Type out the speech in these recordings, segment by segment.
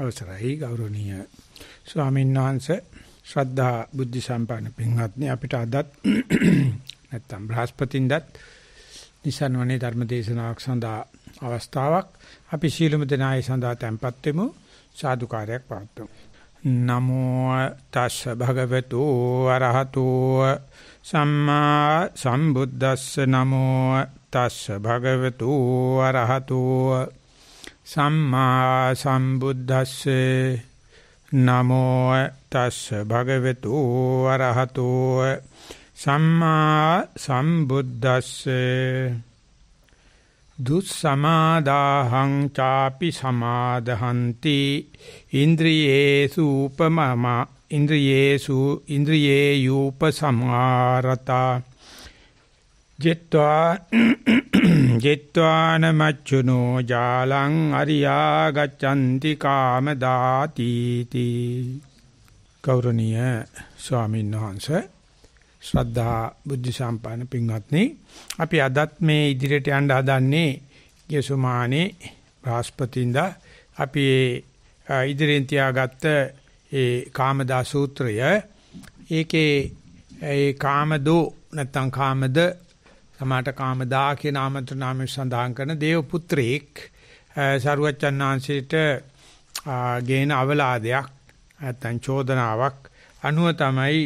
අවසරයි ගෞරවනීය ස්වාමීන් වහන්සේ. ශ්‍රද්ධා බුද්ධ සම්පන්න පින්වත්නි අපිට අදත් නැත්තම් බ්‍රහස්පතින්දත් නිසන්වනේ ධර්ම දේශනාවක් සඳහා අවස්ථාවක්. අපි සීලමු දනායි සඳහා tempත් වෙමු සාදුකාරයක් පවත්වමු. නමෝ තස්ස භගවතු අරහතෝ. සම්මා සම්බුද්දස්ස නමෝ තස්ස භගවතු අරහතෝ. සම්මා සම්බුද්දස්සේ නමෝ තස්ස භගවතු අරහතෝ සම්මා සම්බුද්දස්සේ දුස්සමාදාහං ചാපි සමාදහන්ති ඉන්ද්‍රියේසු උපමම ඉන්ද්‍රියේසු ඉන්ද්‍රියේ යූප සමාරතා ජෙත්වා ජෙත්වාන මච්චුනෝ ජාලං අරියා ගච්ඡanti කාමදාති තී ගෞරවනීය ස්වාමීන් වහන්සේ ශ්‍රද්ධා බුද්ධ සම්පන්න පින්වත්නි අපි අදත් මේ ඉදිරියට යන්න හදන්නේ යසුමානේ බ්‍රහස්පතින්දා. අපි ඉදිරියෙන් තියාගත්ත ඒ කාමදා සූත්‍රය ඒකේ ඒ කාමදෝ නැත්තම් කාමද සමාට කාමදා කියන ආමන්ත්‍රණ නාමය සඳහන් කරන දේව පුත්‍රයෙක් සරුවච්චන්හන්සේට ගේන අවලාදයක් නැත්නම් චෝදනාවක් අනුව තමයි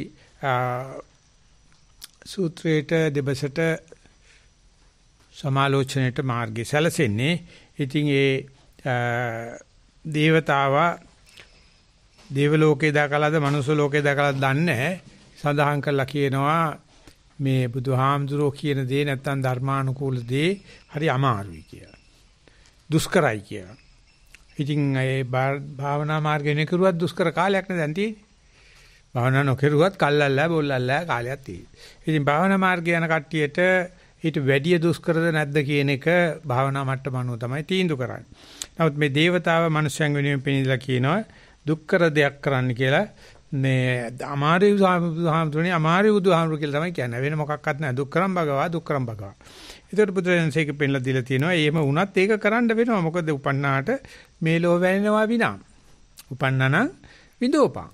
සූත්‍රයේට දෙබසට සමාලෝචනයට මාර්ගය සැලසෙන්නේ. ඉතින් ඒ දේවතාවා දේව ලෝකේ දැකලාද මනුස්ස ලෝකේ දැකලාද දන්නේ සඳහන් කරලා කියනවා මේ බුදුහාමුදුරෝ කියන දේ නැත්තම් ධර්මානුකූල දේ හරි අමාරුයි කියලා. දුෂ්කරයි කියලා. ඉතින් ඒ භාවනා මාර්ගෙ කරුවත් දුෂ්කර කාලයක් නේ දැන් තියෙන්නේ. භාවනා නොකරුවත් කල්ලල්ලා බොල්ලල්ලා කාලයක් තියෙන්නේ. ඉතින් භාවනා මාර්ගය යන කට්ටියට ඊට වැඩි දුෂ්කරද නැද්ද කියන එක භාවනා මට්ටම අනුව තමයි තීන්දුව කරන්නේ. නමුත් මේ దేవතාව මනුෂ්‍යයන් වෙනුවෙන් පෙනීලා කියනවා දුක්කර දෙයක් කරන්න කියලා මේ අමාරු බුදුහාමුදුරනේ අමාරු බුදුහාමුදුර කියලා තමයි කියන්නේ. වෙන මොකක්වත් නැහැ. දුක්කරම් භගවා දුක්කරම් භගවා. ඒකට බුදුරජාණන්සේක පෙන්ලා දීලා තියෙනවා. එහෙම වුණත් ඒක කරන්න වෙනවා. මොකද උපන්නාට මේ ලෝ වැනෙනවා විනා. උපන්නානම් විදෝපං.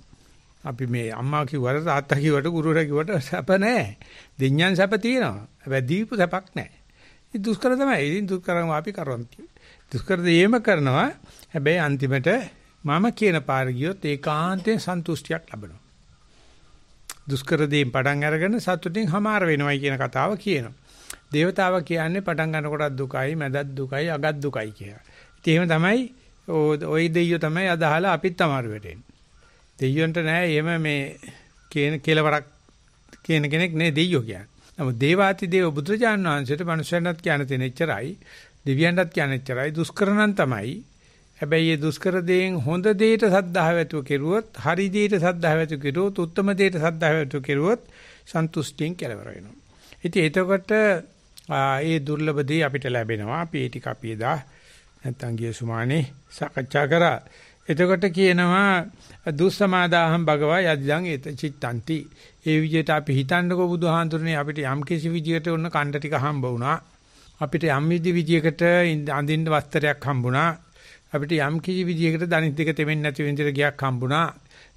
අපි මේ අම්මා කිව්වට තාත්තා කිව්වට ගුරුවරයා කිව්වට සැප නැහැ. දෙඤ්ඤන් සැප තියෙනවා. හැබැයි දීපු සැපක් නැහැ. ඉතින් දුෂ්කර තමයි. ඉතින් දුෂ්කරම අපි කරවන්ති. දුෂ්කර දේම කරනවා. හැබැයි අන්තිමට මම කියන පාර ගියොත් ඒකාන්තයෙන් සන්තුෂ්ටියක් ලැබෙනවා. දුෂ්කර දේන් පටන් අරගෙන සතුටින් හමාර වෙනවයි කියන කතාව කියනවා. දේවතාව කියන්නේ පටන් ගන්නකොටත් දුකයි, මැදත් දුකයි, අගත් දුකයි කියලා. ඉතින් එහෙම තමයි ওই දෙයියෝ තමයි අදහලා අපිත් අමාරු වෙටෙන්නේ. දෙයියොන්ට නෑ එහෙම මේ කියන කෙලවරක් කියන කෙනෙක් නේ දෙයියෝ කියන්නේ. නමුත් දේවාති දේව බුදුජානන වහන්සේට මනුෂ්‍යයන්ටත් කියන තැන එච්චරයි, දෙවියන්ටත් කියන එච්චරයි, දුෂ්කරණන් තමයි හැබැයි මේ දුෂ්කර දේෙන් හොඳ දෙයට සද්ධාව ඇතුව කෙරුවොත්, හරි දෙයට සද්ධාව ඇතුව කෙරුවොත්, උත්තම දෙයට සද්ධාව ඇතුව කෙරුවොත් සන්තුෂ්ටියෙන් කෙලවර වෙනවා. ඉතින් එතකොට ඒ දුර්ලභ දේ අපිට ලැබෙනවා. අපි ඒ ටික අපි එදා නැත්තම් ගිය සුමානේ සාකච්ඡා කරා. එතකොට කියනවා දුස්සමාදාහම් භගවා යදිදං ඒත චිත්තන්ති. ඒ විදිහට අපි හිතන්නකෝ බුදුහාඳුරනේ අපිට යම් කිසි විදිහකට ඔන්න කණ්ඩ ටික හම්බ වුණා. අපිට යම් විදි විදිහකට අඳින්න වස්ත්‍රයක් හම්බුණා. අපිට යම් කිසි විදියකට දණිත් දෙක තෙමෙන්නේ නැති වෙන විදියට ගියක් හම්බුණා.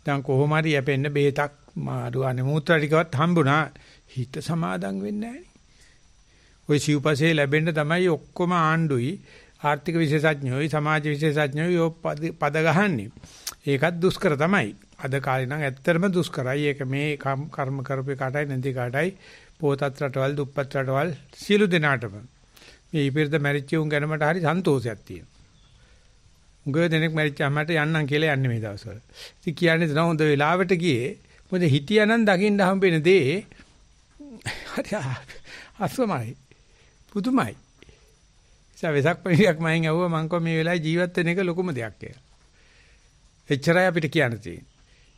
දැන් කොහොම හරි යැපෙන්න බේතක් මාරුවානේ මූත්‍රා ටිකවත් හම්බුණා. හිත සමාදම් වෙන්නේ නැහැ. ওই සිව්පසේ ලැබෙන්න තමයි ඔක්කොම ආණ්ඩුයි ආර්ථික විශේෂඥයෝයි සමාජ විශේෂඥයෝයි පද ගහන්නේ. ඒකත් දුෂ්කර තමයි. අද කාලේ නම් ඇත්තටම දුෂ්කරයි. ඒක මේ කර්ම කරපේ කාටයි නැති කාටයි පොතත් රටවල් දුප්පත් රටවල් සියලු දෙනාටම මේ ඉපිරිත මැරිච්ච උන් ගැනමට හරි සන්තෝෂයක් තියෙනවා. උගව දෙනෙක් මැරිච්චාමට යන්නම් කියලා යන්නේ මේ දවස්වල. ඉතින් කියන්නේ තන හොඳ වෙලාවට ගියේ. මොකද හිටියානම් දකින්න හම්බෙන දේ හරි අස්වමයි. පුදුමයි. ඉතින් පණියක් මයින් ඇහුවා මං කව මේ වෙලාවේ ජීවත් වෙන එක ලොකුම දෙයක් කියලා. එච්චරයි අපිට කියන්න තියෙන්නේ.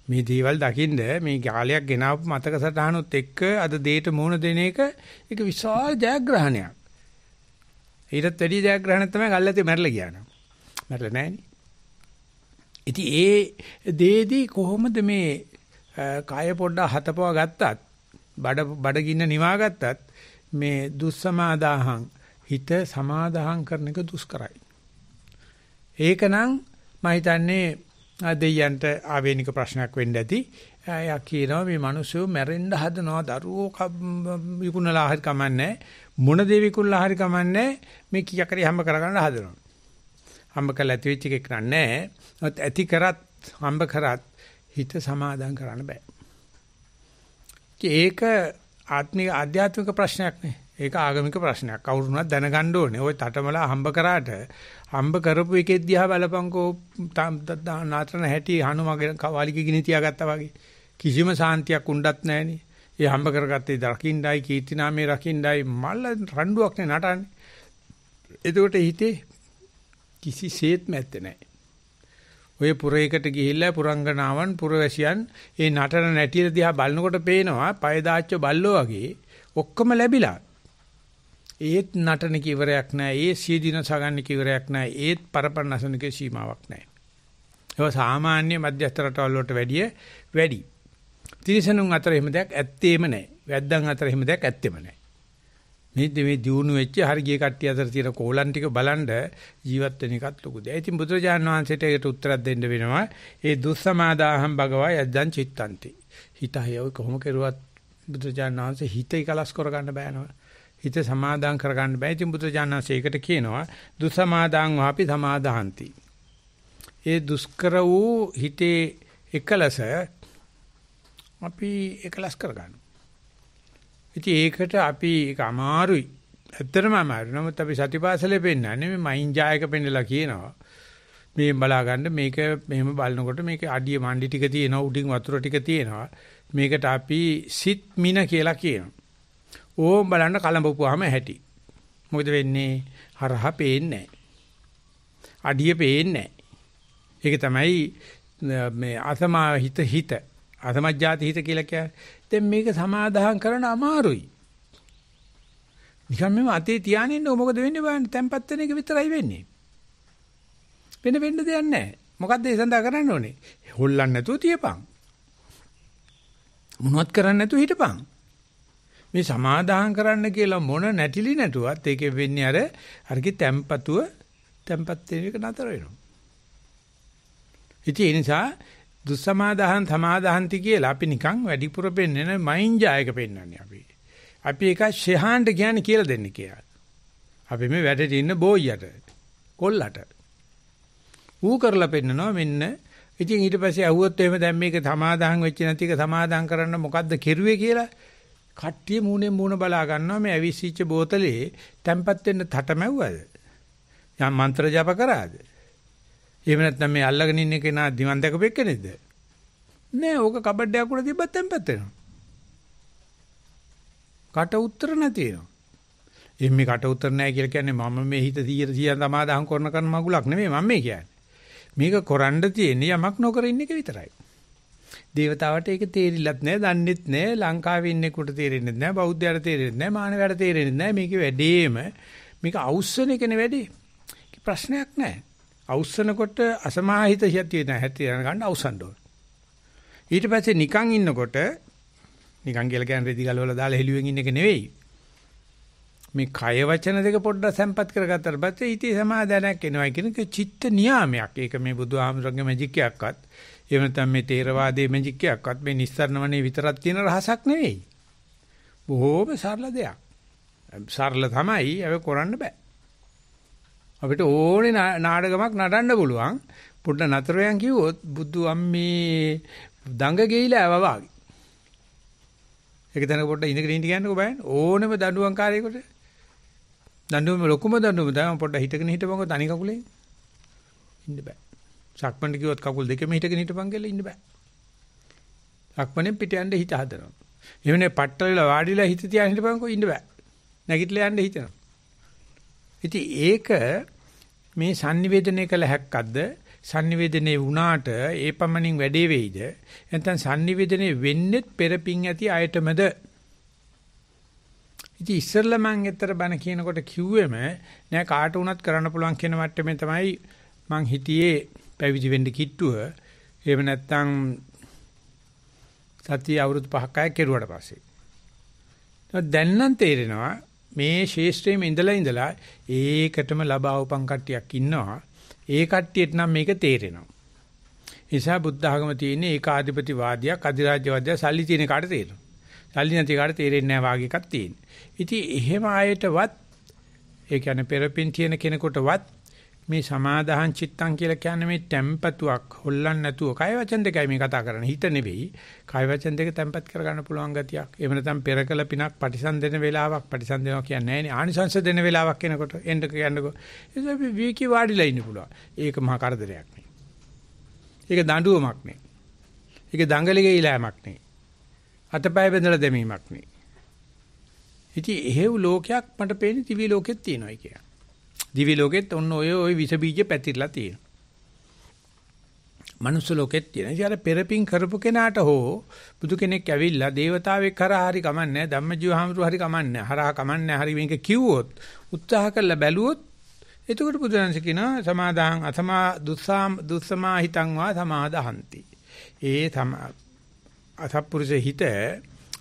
මේ දේවල් දකින්න මේ කාලයක් ගෙනාවු මතක සටහනොත් එක්ක අද දේට මුහුණ දෙන එක ඒක විශාල ජයග්‍රහණයක්. ඊටත් වැඩි ජයග්‍රහණයක් තමයි ගල්ලතේ මැරලා ගියානම්. මැරෙලා නැහෙනි. ඉතින් ඒ දේදී කොහොමද මේ කය පොඩ්ඩක් හතපව ගත්තත් බඩ බඩගින්න නිවා ගත්තත් මේ දුස්සමාදාහං හිත සමාදාහං කරන එක දුෂ්කරයි. ඒකනම් මම හිතන්නේ දෙයයන්ට ආවේනික ප්‍රශ්නයක් වෙන්න ඇති. එයා කියනවා මේ මිනිස්සු මැරෙන්න හදනවා දරුවෝ විකුණලා හරි කමන්නේ මොන දේ විකුණලා හරි කමන්නේ මේ කීයක් හරි හම්බ කරගන්න හදනවා. හම්බ කරලා ඇති වෙච්ච එකක් නෑ. ඇති කරත් හම්බ කරත් හිත සමාදාන් කරන්න බෑ. ඒක ආත්මික ආධ්‍යාත්මික ප්‍රශ්නයක් නේ. ඒක ආගමික ප්‍රශ්නයක්. කවුරුණත් දැනගන්න ඕනේ. ওই තටමලා හම්බ කරාට හම්බ කරපු එකෙක් දිහා බලපංකෝ නාතරන හැටි හනුමගේ කවාලික ගිනි තියාගත්තා වගේ. කිසිම සාන්තියක් උණ්ඩත් නැහෙනේ. ඒ හම්බ කරගත්තේ දකින්නයි කීර්තිනාමේ රකින්නයි මල්ල රණ්ඩුවක් නේ නටන්නේ. එතකොට හිතේ කිසිසේත් මැත්තේ නැහැ. ඔය පුරයකට ගිහිල්ලා පුරංගනාවන් පුරවැසියන් ඒ නටන නැටිල දිහා බලනකොට පේනවා පය දාච්ච බල්ලෝ වගේ ඔක්කොම ලැබිලා. ඒත් නටන කිවරයක් නැහැ. ඒ සියදින සගන්න කිවරයක් නැහැ. ඒත් පරපරණසනකේ සීමාවක් නැහැ. ඒක සාමාන්‍ය මධ්‍යස්ථ රටවල් වලට වැඩිය වැඩි. තිරිසනුන් අතර එහෙම දෙයක් ඇත්තේම නැහැ. වැද්දන් අතර එහෙම දෙයක් ඇත්තෙම නැහැ. මේ මේ දියුණු වෙච්ච හරිය කට්ටිය අතර තියෙන කෝලම් ටික බලන්ඩ ජීවත් වෙන එකත් ලොකු දෙයක්. ඉතින් බුදුරජාණන් වහන්සේට ඒකට උත්තරයක් දෙන්න වෙනවා. ඒ දුස්සමාදාහම් භගවා යද්දන් චිත්තන්ති. හිත හයව කොහොම කෙරුවත් බුදුරජාණන් වහන්සේ හිත එකලස් කරගන්න බෑනවා. හිත සමාදාන් කරගන්න බෑ. ඉතින් බුදුරජාණන් වහන්සේ ඒකට කියනවා දුස්සමාදාන් වාපි සමාදාහන්ති. ඒ දුෂ්කර වූ හිතේ එකලස අපි එකලස් කරගන්නවා. ඉතින් ඒකට අපි ඒක අමාරුයි. ඇත්තටම අමාරුයි. නමුත් අපි සතිපාසලේ පෙන්නන්නේ මේ මයින් ජායක පෙන්නලා කියනවා. මේ බලා ගන්න මේක මෙහෙම බලනකොට මේක අඩිය මණ්ඩි ටික තියෙනවා උඩින් වතුර ටික තියෙනවා. මේකට අපි සිත් මින කියලා කියනවා. ඕම් බලන්න කලඹපුවාම හැටි. මොකද වෙන්නේ? හරහා පේන්නේ අඩිය පේන්නේ ඒක තමයි මේ අසමා හිත හිත අසමජ්ජාති හිත කියලා කියන්නේ. දැන් මේක සමාදාහම් කරන්න අමාරුයි. නිකන් මෙව අතේ තියාගෙන ඉන්න මොකද වෙන්නේ බලන්න තැම්පත් වෙන එක විතරයි වෙන්නේ. වෙන වෙන්න දෙයක් නැහැ. මොකද්ද ඒ සඳහා කරන්න ඕනේ? හොල්ලන්න නැතුව තියපන්. මොනවත් කරන්න නැතුව හිටපන්. මේ සමාදාහම් කරන්න කියලා මොන නැටිලි නැටුවත් ඒකෙ වෙන්නේ අර අරකි තැම්පතුව තැම්පත් වෙන එක නතර වෙනවා. ඉතින් ඒ නිසා දුස්සමාදාහන් සමාදාහන්ති කියලා අපි නිකන් වැඩිපුර පෙන්වන මයින් ජායක පෙන්වන්නේ අපි. අපි එක ෂෙහාන්ට කියන්නේ කියලා දෙන්න කියලා. අපි මේ වැඩට ඉන්න බෝයියට කොල්ලට. ඌ කරලා පෙන්නනවා මෙන්න. ඉතින් ඊට පස්සේ අහුවොත් එහෙම දැන් මේක සමාදාහන් වෙච්ච නැති එක සමාදාහන් කරන්න මොකද්ද කෙරුවේ කියලා කට්ටිය මූණෙන් මූණ බලා ගන්නවා මේ ඇවිස්සිච්ච බෝතලේ තැම්පත් වෙන්න තටමැව්වද? යම් මන්ත්‍ර ජප කරාද? එහෙම නැත්නම් මේ අල්ලගෙන ඉන්න කෙනා දිවන් දැකපෙක්ක නේද? නෑ ඕක කබඩයක් උඩ තිබ්බත් තැම්පත් වෙනවා. කට උත්තර නැති වෙනවා. එහෙනම් මේ කට උත්තර නැහැ කියලා කියන්නේ මම මේ හිත 100 100 සමාදාහම් කරන කන මගුලක් නෙමෙයි මම මේ කියන්නේ. මේක කරන්න තියෙන යමක් නොකර ඉන්න එක විතරයි. දේවතාවට ඒක තේරිලත් නැහැ, දන්නෙත් නැහැ, ලංකාවේ ඉන්නෙකුට තේරෙන්නේ නැහැ, බෞද්ධයාට තේරෙන්නේ නැහැ, මානවයාට තේරෙන්නේ නැහැ. මේකේ වැඩේම මේක අවුස්සන එකනේ වැඩේ. ප්‍රශ්නයක් නැහැ. අවුස්සනකොට අසමාහිත හිතිය නැ හැටි ගන්න අවසන් ඕන. ඊට පස්සේ නිකන් ඉන්නකොට නිකන් කියලා කියන්නේ රෙදි ගලවලා දාලා හෙළුවෙන් ඉන්න එක නෙවෙයි. මේ කය වචන දෙක පොඩ්ඩක් සම්පත් කරගත්තාට පස්සේ ඊටි සමාදානයක් එනවා කියන එක චිත්ත නියාමයක්. ඒක මේ බුදුහාමුදුරන්ගේ මැජික් එකක්වත් එහෙම නැත්නම් මේ තේරවාදයේ මැජික් එකක්වත් මේ නිස්සාරණවනේ විතරක් තියෙන රහසක් නෙවෙයි. බොහෝම සරල දෙයක්. සරල තමයි ඒක කරන්න බෑ. අපිට ඕනේ නාටකමක් නටන්න පුළුවන්. පොඩ්ඩ නතර වෙන් කිව්වොත් බුදු අම්මේ දඟ ගෙයිලා ආවා වාගේ. ඒක දැනක පොඩ්ඩ ඉඳගෙන ඉන්න කියන්නකෝ බෑන. ඕනෙම දඬුවම් කාර්යයකට. දඬුවම ලොකුම දඬුවම තමයි පොඩ්ඩ හිටගෙන හිටපන්කෝ තනි කකුලේ. ඉන්න බෑ. සක්මණේ කිව්වොත් කකුල් දෙකම හිටගෙන හිටපන් කියලා ඉන්න බෑ. සක්මණේ පිට යන්න හිත හදනවා. එවනේ පට්ටලලා වාඩිලා හිත තියාගෙන හිටපන්කෝ ඉන්න බෑ. නැගිටලා යන්න හිතනවා. ඉතින් ඒක මේ sannivedanaya කළ හැක්කක්ද? sannivedanaya වුණාට ඒ පමණින් වැඩේ වෙයිද? නැත්නම් sannivedanaya වෙන්නේත් පෙරපින් ඇති අයටමද? ඉතින් ඉස්සෙල්ලා මම ඇත්තට බණ කියනකොට කිව්වෙම නෑ කාට වුණත් කරන්න පුළුවන් කියන මට්ටමේ තමයි මං හිතියේ පැවිදි වෙන්න කිට්ටුව. එහෙම නැත්නම් සතිය අවුරුදු 5ක් අය කෙරුවට පස්සේ. දැන් නම් තේරෙනවා මේ ශේෂ්ත්‍රයේම ඉඳලා ඉඳලා ඒකටම ලබා උපන් කට්ටියක් ඉන්නවා. ඒ කට්ටියට නම් මේක තේරෙනවා. නිසා බුද්ධ ආගම තියෙන්නේ ඒකාධිපති වාදයක් අධිරාජ්‍යවාදයක් සල්ලි තියෙන කාට තේරෙනවා. සල්ලි නැති කාට තේරෙන්නේ නැහැ වාගේ එකක් තියෙන්නේ. ඉතින් එහෙම ආයතවත් ඒ කියන්නේ පෙරපින් තියෙන කෙනෙකුටවත් මේ සමාදාහං චිත්තං කියලා කියන්නේ මේ tempatuක් හොල්ලන්න නැතුව. කය වචන දෙකයි මේ කතා කරන්නේ. හිත නෙවෙයි. කය වචන දෙක tempat කරගන්න පුළුවන් ගතියක්. එහෙම නැත්නම් පෙරකල පිනක් පටිසන් දෙන වෙලාවක් පටිසන් දෙනවා කියන්නේ නැහැ නේ. ආනිසංශ දෙන වෙලාවක් එනකොට එන්න කියන්නකො ඒක අපි වීකි වාඩිලා ඉන්න පුළුවන්. ඒක මහා කරදරයක් නේ. ඒක දඬුවමක් නේ. ඒක දඟලගේ ඉලෑමක් නේ. අතපය බෙදලා දැමීමක් නේ. ඉතින් එහෙව් ලෝකයක් මට පේන්නේ දිවි ලෝකෙත් තියෙනවා කියලා. දිවි ලෝකෙත් ඔන්න ඔය ඔය විස බීජ පැතිරලා තියෙනවා. මනුස්ස ලෝකෙත් තියෙන. ඉතින් අර පෙරපින් කරපු කෙනාට හෝ බුදු කෙනෙක් ඇවිල්ලා දේවතාවෙක් කරා හරි කමන්නේ ධම්මජීව හාමුදුරු හරි කමන්නේ හරහා කමන්නේ හරි මේක කිව්වොත් උත්සාහ කරලා බැලුවොත් එතකොට බුදුරජාණන් කියනවා සමාදාහං අසමා දුස්සාම් දුස්සමා හිතං වා සමාදහන්ති. ඒ තම අසප්පුරුෂ හිත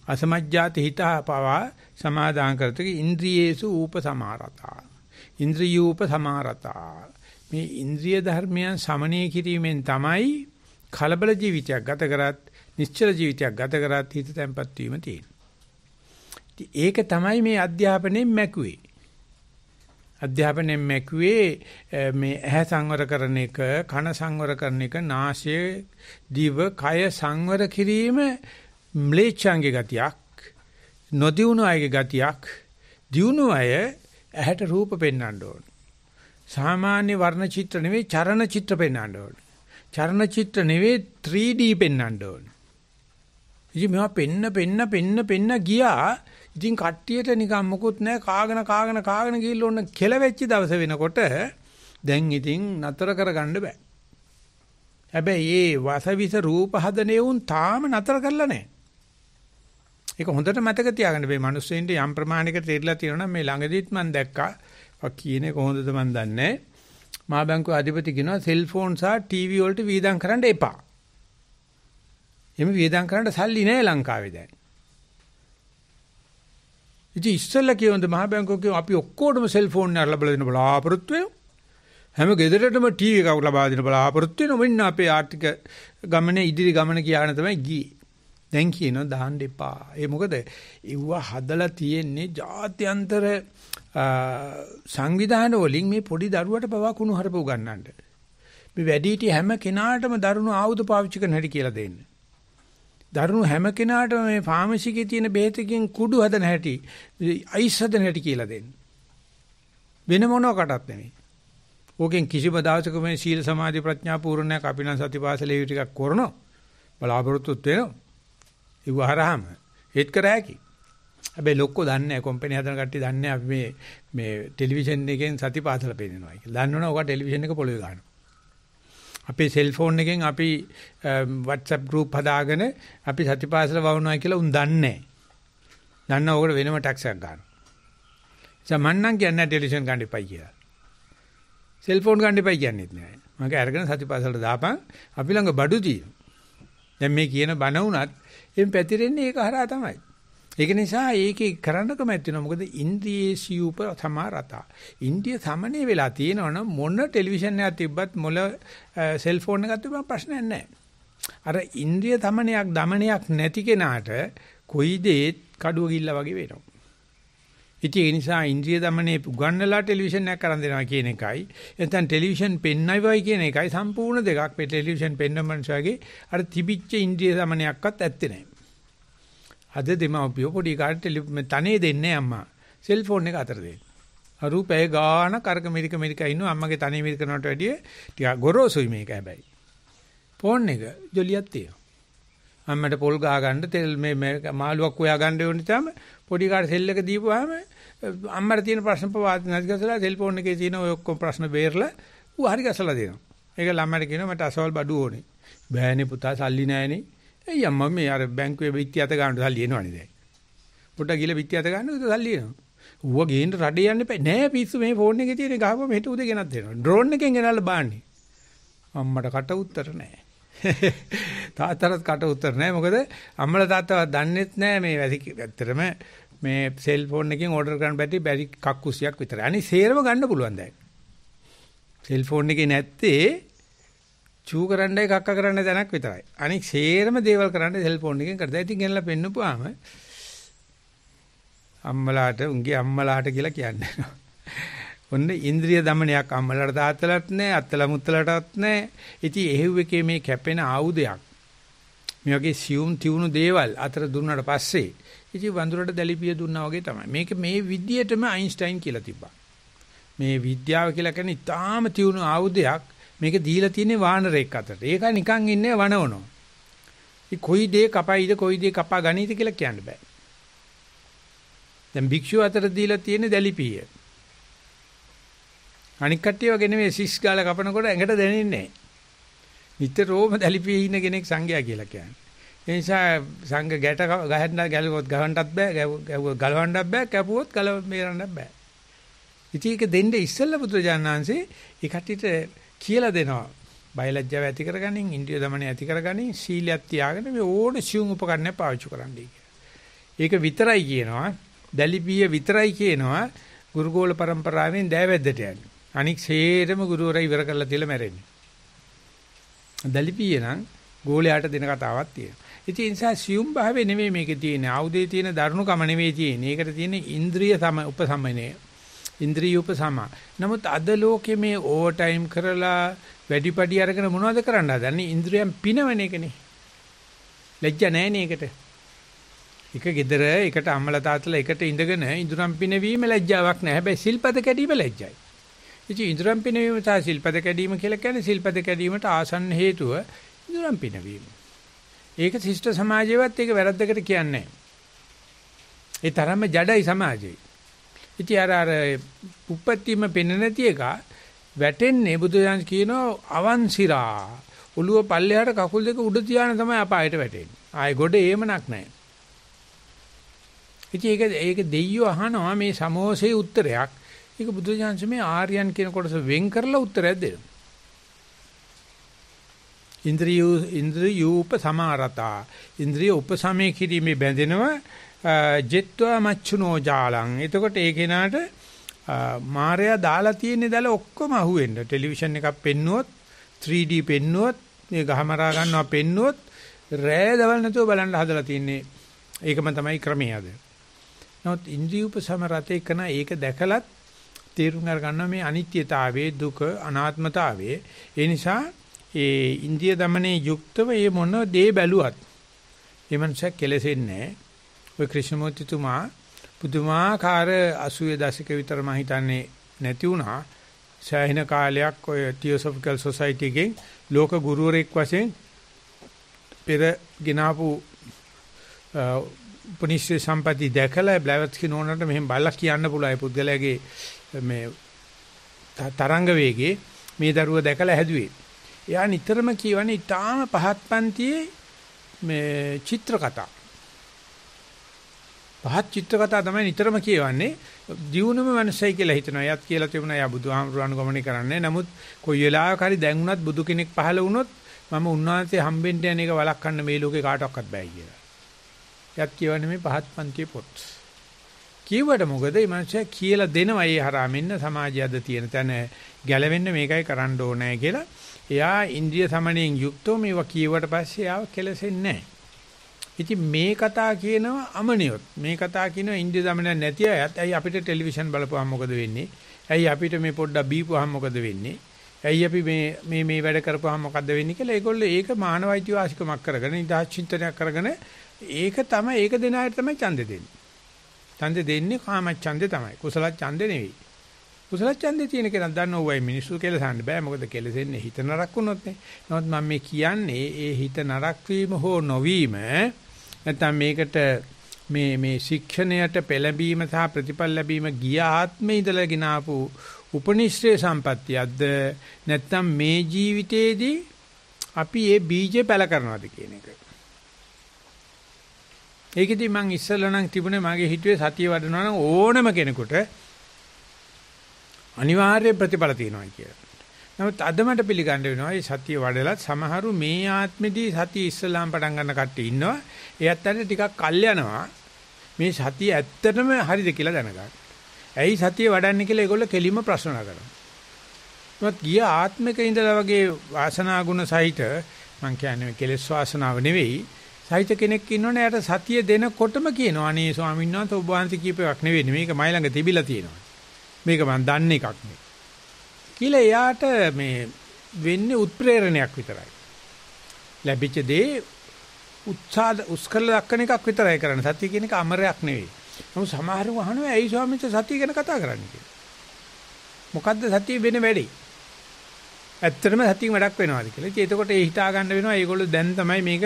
අසමජ්ජාති හිත පවා සමාදාන් කරතක ඉන්ද්‍රියේසු ූපසමාරතා. ඉන්ද්‍රියූප සමාරතා. මේ ඉන්ද්‍රිය ධර්මයන් සමනය කිරීමෙන් තමයි කලබල ජීවිතයක් ගත කරත් නිශ්චල ජීවිතයක් ගත කරත් හිත තැම්පත් වීම තියෙන්නේ. ඒක තමයි මේ අධ්‍යාපනයෙන් මැකුවේ. අධ්‍යාපනයෙන් මැකුවේ මේ ඇහැ සංවර කරන එක, කන සංවර කරන එක, නාසය, දිව, කය සංවර කිරීම ම්ලේච්ඡාංගේ ගතියක්, නොදියුණු අයගේ ගතියක්, දියුණු අය ඇහැට රූප පෙන්වන්න ඕන. සාමාන්‍ය වර්ණ චිත්‍ර නෙවෙයි චරණ චිත්‍ර පෙන්වන්න ඕන. චරණ චිත්‍ර නෙවෙයි 3D පෙන්වන්න ඕන. ඉතින් මේවා පෙන්න පෙන්න පෙන්න පෙන්න ගියා. ඉතින් කට්ටියට නිකන් මොකුත් නැහැ කාගෙන කාගෙන කාගෙන ගිහිල්ලා ඔන්න කෙලවෙච්ච දවස වෙනකොට දැන් ඉතින් නතර කරගන්න බෑ. හැබැයි මේ වසවිස රූප හදනේ උන් තාම නතර කරලා නැහැ. ඒක හොඳට මතක තියාගන්න මේ මිනිස්සුන්ට යම් ප්‍රමාණයකට තේරිලා තියෙනවා මේ ළඟදිත් මම දැක්කා. ඔක් කියන්නේ කොහොමද මන් දන්නේ. මා බැංකුවේ අධිපති කියනවා සෙල්ෆෝන් සහ ටීවී වලට වීදම් කරන්න එපා. එimhe වීදම් කරන්න සල්ලි නෑ ලංකාවේ දැන්. ඉතින් ඉස්සෙල්ලා කියවන්ද මහ බැංකුව කියව අපි ඔක්කොටම සෙල්ෆෝන් එක ලබා දෙන්න බලාපොරොත්තු වෙනවා. හැම ගෙදරටම ටීවී එකක් ලබා දෙන්න බලාපොරොත්තු වෙනවා. මෙන්න අපේ ආර්ථික ගමනේ ඉදිරි ගමන කියන තමයි ගියේ. දැන් කියනවා දාන්න එපා. ඒ මොකද ඉව්ව හදලා තියෙන්නේ ජාත්‍යන්තර සංවිධාන වලින් මේ පොඩි දරුවට පවා කුණු හරප උගන්නන්න. මේ වැඩිහිටි හැම කෙනාටම දරුණු ආයුධ පාවිච්චි කරන්න හැටි කියලා දෙන්න. දරුණු හැම කෙනාටම මේ ෆාමසි එකේ තියෙන බෙහෙතකින් කුඩු හදන හැටි, අයිස් හදන හැටි කියලා දෙන්න. වෙන මොනකටත් නෙමෙයි. ඕකෙන් කිසිම දවසක මේ සීල සමාධි ප්‍රඥා පූර්ණයක් අපි නම් සතිපාසලේ ටිකක් කරනවා. බලාපොරොත්තුත් වෙනවා. ඉව හරහාම ඒත් කර හැකි. හැබැයි ලොක්කෝ දන්නේ නැහැ කම්පැනි හදන කට්ටිය දන්නේ නැහැ අපි මේ මේ ටෙලිවිෂන් එකෙන් සතිපාසල පෙන්නනවා කියලා. දන්නවනේ ඔක ටෙලිවිෂන් එක පොළවේ ගන්නවා. අපේ සෙල්ෆෝන් එකෙන් අපි WhatsApp group හදාගෙන අපි සතිපාසල වවුනවා කියලා උන් දන්නේ නැහැ. දන්න ඕකට වෙනම ටැක්ස් එකක් ගන්නවා. සමන්නම් කියන්නේ ටෙලිවිෂන් ගන්න එපයි කියලා. සෙල්ෆෝන් ගන්න එපයි කියන්නේත් නෑ. මම අරගෙන සතිපාසලට දාපන් අපි ළඟ බඩු තියෙනවා. දැන් මේ කියන බණ උනත් එම් පැතිරෙන්නේ ඒක හරහා තමයි. ඒක නිසා ඒකේ කරන්න කැමැත්ත වෙනවා. මොකද ඉන්ද්‍රියේ සියුප සමාරතා. ඉන්දිය සමනේ වෙලා තියෙනවනම් මොන ටෙලිවිෂන් එකක් තිබ්බත් මොල සෙල්ෆෝන් එකක් තිබ්බම ප්‍රශ්නයක් නැහැ. අර ඉන්ද්‍රිය තමනයක් දමනයක් නැති කෙනාට කොයි දෙයක් කඩුව ගිල්ලා වගේ වෙනවා. ඉතින් ඒ නිසා ඉන්ද්‍රිය দমনයේ උගන්නලා ටෙලිවිෂන් එකක් කරන් දෙනවා කියන එකයි නැත්නම් ටෙලිවිෂන් පෙන්නවයි කියන එකයි සම්පූර්ණ දෙකක්. මේ ටෙලිවිෂන් පෙන්නන මනුස්සයගේ අර තිබිච්ච ඉන්ද්‍රිය দমনයක්වත් ඇත්තේ නැහැ. අද දෙමව්පියෝ පොඩි කාට තනේ දෙන්නේ අම්මා. සෙල්ෆෝන් එක අතර දෙන්න. රූපය ගාන කරක මෙරික මෙරික ඉන්නවා අම්මගේ තනේ මෙරික කරනට වැඩිය ටිකක් ගොරෝසුයි මේක හැබැයි. ෆෝන් එක ජොලියක් තියෙනවා. අම්මට පොල් ගහ ගන්න තෙල් මේ මාළුවක් හොයා ගන්න ඕනේ තමයි පොඩි කාට සෙල් එක දීපුවාම අම්මට තියෙන ප්‍රශ්න පවාද නැති ගසලා සෙල්ෆෝන් එකේ තියෙන ඔය ඔක්කොම ප්‍රශ්න බේරලා ඌ හරි ගසලා දෙනවා. ඒක ළමයට කියනවා මට අසවල් බඩු ඕනේ. බෑනේ පුතා සල්ලි නැහනේ. එයි අම්මා මේ අර බැංකුවේ පිටි අත ගන්න සල්ලි එනවනේ දැන්. පොඩ්ඩක් ගිහලා පිටි අත ගන්න උද සල්ලි එනවා. ඌව ගේන්න රඩේ යන්න එපා. නෑ පිස්සු මේ ෆෝන් එකේ තියෙන ගහපම හෙට උදේ ගෙනත් දෙනවා. ඩ්‍රෝන් එකෙන් ගෙනල්ලා බාන්නේ. අම්මට කට උත්තර නෑ. තාත්තටත් කට උත්තර නෑ. මොකද අම්මලා තාත්තවත් දන්නෙත් නෑ මේ ඇත්තටම මේ සෙල් ෆෝන් එකෙන් ඕඩර් කරන්න බැරි බැරි කක්කුසියක් විතරයි. අනිත් සේරම ගන්න පුළුවන් දැන්. සෙල් ෆෝන් එකේ නැත්තේ චූ කරන්නයි කක්ක කරන්න දැනක් විතරයි. අනිත් සේරම දේවල් කරන්න සෙල් ෆෝන් එකෙන් කරදයි. ඉතින් ගෙනලා පෙන්නපුවාම අම්මලාට උන්ගේ අම්මලාට කියලා කියන්නේ. ඔන්න ඉන්ද්‍රිය দমনයක් අම්මලාට තාත්තලාට නැහැ, අත්තලා මුත්තලාටත් නැහැ. ඉතින් එහෙව් එකේ මේ කැපෙන ආයුධයක්. මේ වගේ සියුම් තියුණු දේවල් අතර දුන්නාට පස්සේ ඉතින් වඳුරට දැලිපිය දුන්නා වගේ තමයි. මේක මේ විද්‍යයටම අයින්ස්ටයින් කියලා තිබ්බා. මේ විද්‍යාව කියලා කියන්නේ ඊටාම තියුණු ආයුධයක් මේක දීලා තියෙන්නේ වානරෙක් අතට. ඒක නිකන් ඉන්නේ වනවනෝ. ඉතින් කොයි දේ කපයිද කොයි දේ කපා ගනීද කියලා කියන්න බෑ. දැන් භික්ෂුව අතර දීලා තියෙන්නේ දැලිපිය. අනික් කට්ටිය වගේ නෙමෙයි සිස් ගාලා කපනකොට ඇඟට දැනෙන්නේ නැහැ. නිතරම දැලිපියේ ඉන්න කෙනෙක් සංඝයා කියලා කියන්නේ. ඒ නිසා සංඝ ගැට ගහන්න ගැලුවොත් ගහන්නත් බෑ ගලවන්නත් බෑ කැපුවොත් ගල මේරන්නත් බෑ. ඉතින් ඒක දෙන්න ඉස්සෙල්ලා බුදුජානනාංශේ ඒ කට්ටියට කියලා දෙනවා. බයලජ්ජාව ඇති කරගනින් ඉන්ද්‍රිය দমনය ඇති කරගනින් සීලයක් තියාගෙන මේ ඕන සියුම් උපකරණයක් පාවිච්චි කරන්න ඒක විතරයි කියනවා. දැලිපිය විතරයි කියනවා. ගුරුගෝල પરම්පරාවෙන් දෑවැද්දට යන්නේ. අනික් සේරම ගුරුවරයා ඉවර කරලා තියලා මැරෙන්නේ. දැලිපිය නම් ගෝලයාට දෙන කතාවක් තියෙනවා. ඉතින් ඒ නිසා සියුම් භාවය නෙමෙයි මේකේ තියෙන්නේ. ආයුධයේ තියෙන දරුණුකම නෙමෙයි තියෙන්නේ. ඒකට තියෙන්නේ ඉන්ද්‍රිය සම උපසමනය. ඉන්ද්‍රිය උපසම. නමුත් අද ලෝකේ මේ ඕවර් ටයිම් කරලා වැඩිපඩි අරගෙන මොනවද කරන්න හදන්නේ? ඉන්ද්‍රියන් පිනවන එකනේ. ලැජ්ජ නැහැනේ ඒකට. එක gedara එකට අම්මලා තාත්තලා එකට ඉඳගෙන ඉඳුරම් පිනවීම ලැජ්ජාවක් නැහැ. හැබැයි සිල්පද කැඩීම ලැජ්ජයි. ඉතින් ඉඳුරම් පිනවීම සහ සිල්පද කැඩීම කියලා කියන්නේ සිල්පද කැඩීමට ආසන්න හේතුව ඉඳුරම් පිනවීම. ඒක ශිෂ්ට සමාජයේවත් ඒක වැරද්දකට කියන්නේ ඒ තරම්ම ජඩයි සමාජේ. ඉතින් අර අර උප්පත්තියම පෙන්න නැති එක වැටෙන්නේ බුදුදහම කියනවා අවන්සිරා. ඔළුව පල්ලෙහාට කකුල් දෙක උඩ තියාන තමයි අපායට වැටෙන්නේ. ආයේ ගොඩ ඒමනක් නැහැ. ඉතින් ඒක ඒක දෙයියෝ අහනවා මේ සමෝසේ උත්තරයක්. ඒක බුදුදහම මේ ආර්යයන් කියන කොටස වෙන් කරලා උත්තරයක් දෙනවා. ඉන්ද්‍රිය ඉන්ද්‍රියූප සමාරතා. ඉන්ද්‍රිය උපසමේ කිරීමේ බැඳෙනවා ජෙත්වා මච්චුනෝ ජාලං. එතකොට ඒ කෙනාට මායя දාලා තියෙන දල ඔක්කොම අහුවෙන්න. ටෙලිවිෂන් එකක් පෙන්නුවොත් 3D පෙන්නුවොත් මේ ගහමරා ගන්නවා පෙන්නුවොත් රෑ දවල් නැතුව බලන්න හදලා තින්නේ. ඒකම තමයි ක්‍රමය අද. නමුත් ඉන්ද්‍රිය උපසමරතේ කන ඒක දැකලත් තේරුම් ගන්නවා මේ අනිත්‍යතාවයේ දුක අනාත්මතාවයේ. ඒ නිසා ඒ ඉන්දිය দমনයේ යුක්තව මේ මොන දේ බැලුවත් මේ මනුස්සයා කෙලෙසෙන්නේ ඔය ක්‍රිෂ්ණමූර්තිතුමා පුදුමාකාර 80 දශක විතර මම හිතන්නේ නැති වුණා. සෑහෙන කාලයක් ඔය තියෝසොෆිකල් සොසයිටි එකෙන් ලෝක ගුරුවරයෙක් වශයෙන් පෙර ගినాපු පුනිශ්චය සම්පatti දැකලා බ්ලැවත්කි නෝනට මෙහෙම බලලා කියන්න පුළුවන්. පුද්ගලයාගේ මේ තරංග වේගේ මේ දරුව දැකලා හැදුවේ. එයා නිතරම කියවනේ ඊටාම පහත් පන්තියේ මේ චිත්‍ර කතා. පහත් චිත්‍ර කතා තමයි නිතරම කියවන්නේ. දියුණුම මනසයි කියලා හිතනවා. එයාත් කියලා තිබුණා එයා බුදුහාමුදුරු අනුගමනය කරන්නේ. නමුත් කොයි වෙලාවක හරි දැන් උනත් බුදු කෙනෙක් පහළ වුණොත් මම උන්වහන්සේ හම්බෙන්න යන එක වළක්වන්න මේ ලෝකේ කාටවත් බෑ කියලා. එයාත් කියවන්නේ මේ පහත් පන්තියේ පොත්. කියවට මොකද මේ මනුස්සයා කියලා දෙනවා ඒ හරහා මෙන්න සමාජය අද තියෙන තැන ගැලවෙන්න මේකයි කරන්න ඕනේ කියලා එයා ඉන්ද්‍රිය සමණයෙන් යුක්තව මේවා කියවට පස්සේ එයාව කෙලසෙන්නේ නැහැ. ඉතින් මේ කතා කියනවා අමනියොත්. මේ කතා කියනවා ඉන්ද්‍රිය සමණයක් නැති අයත් ඇයි අපිට ටෙලිවිෂන් බලපුවහම මොකද වෙන්නේ? ඇයි අපිට මේ පොඩ්ඩක් බීපුවහම මොකද වෙන්නේ? ඇයි අපි මේ මේ මේ වැඩ කරපුවහම මොකද්ද වෙන්නේ කියලා ඒගොල්ලෝ ඒක මානවයිති වාසිකමක් කරගෙන නිදහස් චින්තනයක් කරගෙන ඒක තමයි ඒක දෙන අයට තමයි ඡන්දෙ දෙන්නේ. ඡන්දෙ දෙන්නේ කාම ඡන්දෙ තමයි. කුසල ඡන්දෙ නෙවෙයි. කුසල ඡන්දේ තියෙන කෙනා දන්නවයි මිනිස්සු කෙලසන්න බෑ මොකද කෙලසෙන්නේ හිත නරක වුණොත් නේ. නමුත් මම මේ කියන්නේ ඒ හිත නරක වීම හෝ නොවීම නැත්නම් මේකට මේ මේ ශික්ෂණයට පෙළඹීම සහ ප්‍රතිඵල ලැබීම ගිය ආත්මේ ඉඳලා ගినాපු උපනිශ්‍රේ සම්පත්තියක්ද නැත්නම් මේ ජීවිතේදී අපි ඒ බීජේ පැල කරනවාද කියන එක. ඒකෙදි මං ඉස්සෙල්ලා නම් තිබුණේ මගේ හිතුවේ සතිය වඩනවා නම් ඕනම කෙනෙකුට අනිවාර්ය ප්‍රතිඵල තියෙනවා කියලා. නමුත් අද මට පිළිගන්න වෙනවා මේ සතිය වඩලත් සමහරු මේ ආත්මෙදී සතිය ඉස්සලාම් පටන් ගන්න කට්ටිය ඉන්නවා. එයත් අර ටිකක් කල් යනවා. මේ සතිය ඇත්තටම හරිද කියලා දැනගන්න. ඇයි සතිය වඩන්නේ කියලා ඒගොල්ලෝ කෙලින්ම ප්‍රශ්න කරනවා. නමුත් ගිය ආත්මික ඉඳලා වගේ වාසනා ගුණ සහිත මං කියන්නේ කෙලෙස් වාසනාව නෙවෙයි සහිත කෙනෙක් ඉන්නෝනේ යාට සතිය දෙනකොටම කියනවා අනේ ස්වාමීන් වහන්සේ ඔබ වහන්සේ කියපයක් නෙවෙයි මේක මයි ළඟ තිබිලා තියෙනවා මේක මං දන්නේ එකක් නේ. කියලා එයාට මේ වෙන්නේ උත්ප්‍රේරණයක් විතරයි. ලැබිච්ච දේ උත්සාහ උස්කල දක්වන එකක් විතරයි කරන්නේ. සතිය කියන එක අමරයක් නෙවෙයි. නමුත් සමහරව අහනවා ඇයි ස්වාමීන් වහන්සේ සතිය ගැන කතා කරන්නේ? කියලා. මොකද්ද සතිය වෙන වැඩේ? ඇත්තටම සතියෙන් වැඩක් වෙනවාද කියලා. ඉතින් එතකොට ඒ හිතා ගන්න වෙනවා ඒගොල්ලෝ දැන් තමයි මේක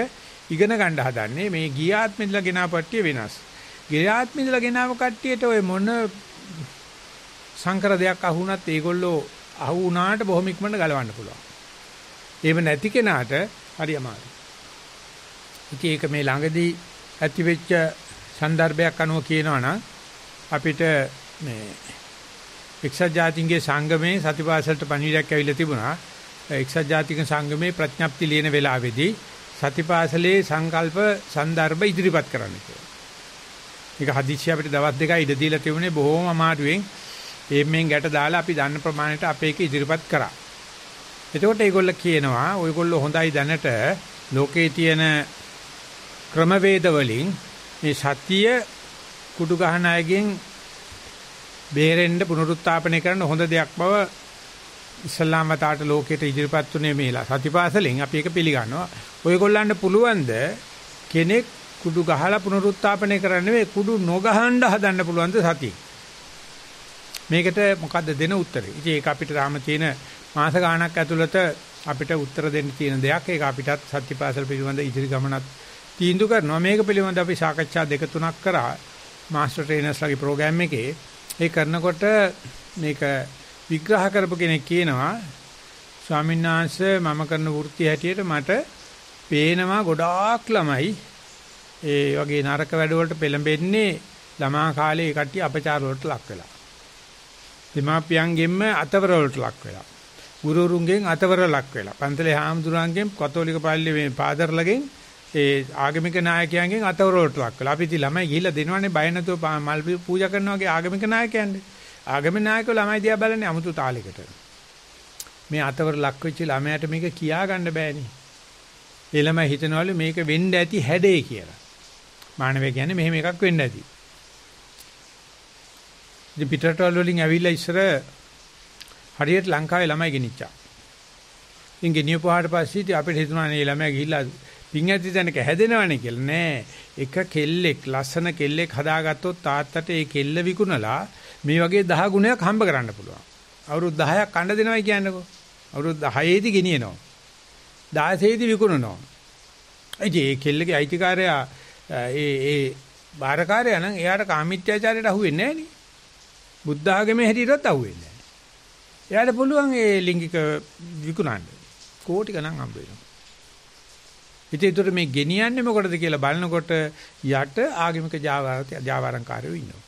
ඉගෙන ගන්න හදන්නේ. මේ ගියාත්මෙදලා ගෙනාව පට්ටිය වෙනස්. ගියාත්මෙදලා ගෙනාව කට්ටියට ඔය මොන සංකර දෙයක් අහු වුණත් ඒගොල්ලෝ අහු වුණාට බොහොම ඉක්මනට ගලවන්න පුළුවන්. එහෙම නැති කෙනාට හරි අමාරුයි. ඉතින් ඒක මේ ළඟදී ඇති වෙච්ච සන්දර්භයක් අනුව කියනවනම් අපිට මේ එක්සත් ජාතීන්ගේ සංගමේ සතිපාසලට පණිවිඩයක් ඇවිල්ලා තිබුණා. එක්සත් ජාතික සංගමේ ප්‍රඥප්ති ලියන වෙලාවේදී සතිපාසලේ සංකල්ප සන්දර්භ ඉදිරිපත් කරන්න කියලා. මේක හදිස්සිය අපිට දවස් දෙකයි ඉඳ දීලා තිබුණේ බොහොම අමාරුවෙන් එම්ෙන් ගැට දාලා අපි දන්න ප්‍රමාණයට අපේ එක ඉදිරිපත් කරා. එතකොට ඒගොල්ල කියනවා ඔයගොල්ලෝ හොඳයි දැනට ලෝකේ තියෙන ක්‍රමවේද වලින් මේ සතිය කුඩු ගහන අයගෙන් බේරෙන්න පුනරුත්ථාපනය කරන හොඳ දෙයක් බව ඉස්ලාම මතයට ලෝකයට ඉදිරිපත් උනේ මේලා සතිපාසලෙන් අපි ඒක පිළිගන්නවා. ඔයගොල්ලන්ට පුළුවන්ද කෙනෙක් කුඩු ගහලා පුනරුත්ථාපනය කරන්න නෙවෙයි කුඩු නොගහන්න හදන්න පුළුවන්ද සතිය. මේකට මොකද්ද දෙන උත්තරේ? ඉතින් ඒක අපිට රාම තියෙන මාස ගාණක් ඇතුළත අපිට උත්තර දෙන්න තියෙන දෙයක්. ඒක අපිටත් සත්‍යපාසල පිළිබඳ ඉදිරි ගමනක් තීන්දුව කරනවා. මේක පිළිබඳව අපි සාකච්ඡා දෙක තුනක් කරා මාස්ටර් ට්‍රේනර්ස්ලාගේ ප්‍රෝග්‍රෑම් එකේ. ඒ කරනකොට මේක විග්‍රහ කරපු කෙනෙක් කියනවා ස්වාමීන් වහන්සේ මම කරන වෘත්තිය හැටියට මට පේනවා ගොඩාක් ළමයි ඒ වගේ නරක වැඩවලට පෙළඹෙන්නේ ළමා කාලේ ඒ කට්ටිය අපචාර වලට ලක් වෙලා. දෙමාපියන්ගෙන්ම අතවර වලට ලක් වෙලා. ගුරුවරුන්ගෙන් අතවර ලක් වෙලා. පන්තලේ හාමුදුරන්ගෙන් කතෝලික පල්ලියේ මේ පාදර්ලගෙන් ඒ ආගමික නායකයන්ගෙන් අතවරවලට ලක් වෙලා. අපි ඉතින් ළමයි ගිහිල්ලා දෙනවනේ බය නැතුව මල් පූජා කරනවා වගේ ආගමික නායකයන්ට. ආගමික නායකයෝ ළමයි දිහා බලන්නේ 아무තු තාලයකට. මේ අතවර ලක් වෙච්ච ළමයාට මේක කියා ගන්න බෑනේ. ඒ ළමයි හිතනවලු මේක වෙන්න ඇති හැඩේ කියලා. මානවය කියන්නේ මෙහෙම එකක් වෙන්න ඇති. ඉතින් පිටරටවල වලින් ඇවිල්ලා ඉස්සර හරියට ලංකාවේ ළමයි ගෙනිච්චා. ඉතින් ගෙනියපුවාට පස්සේ ඉතින් අපිට හිතුණා නේ ළමයා ගිහිල්ලා පිං ඇති තැනක හැදෙනවනේ කියලා නෑ. එක කෙල්ලෙක් ලස්සන කෙල්ලෙක් හදාගත්තොත් තාත්තට ඒ කෙල්ල විකුණලා මේ වගේ 10 ගුණයක් හම්බ කරන්න පුළුවන්. අවුරුදු 10ක් කණ්ඩ දෙනවයි කියන්නකෝ. අවුරුදු 10ේදී ගෙනියනවා. 16ේදී විකුණනවා. ඒ කෙල්ලගේ අයිතිකාරයා ඒ ඒ බාරකාරයා නම් එයාට කාමීත්‍යාචාරයට අහු වෙන්නේ නෑනේ. බුද්ධ ආගමේ හැටියටත් අහු වෙන්නේ නෑ. එයාට පුළුවන් ඒ ලිංගික විකුණන්න. කෝටි ගණන් හම්බ වෙනවා. ඉතින් ඒතර මේ ගෙනියන්නේ මොකටද කියලා බලනකොට යට ආගමික ජාවාරංකාරයෝ ඉන්නවා.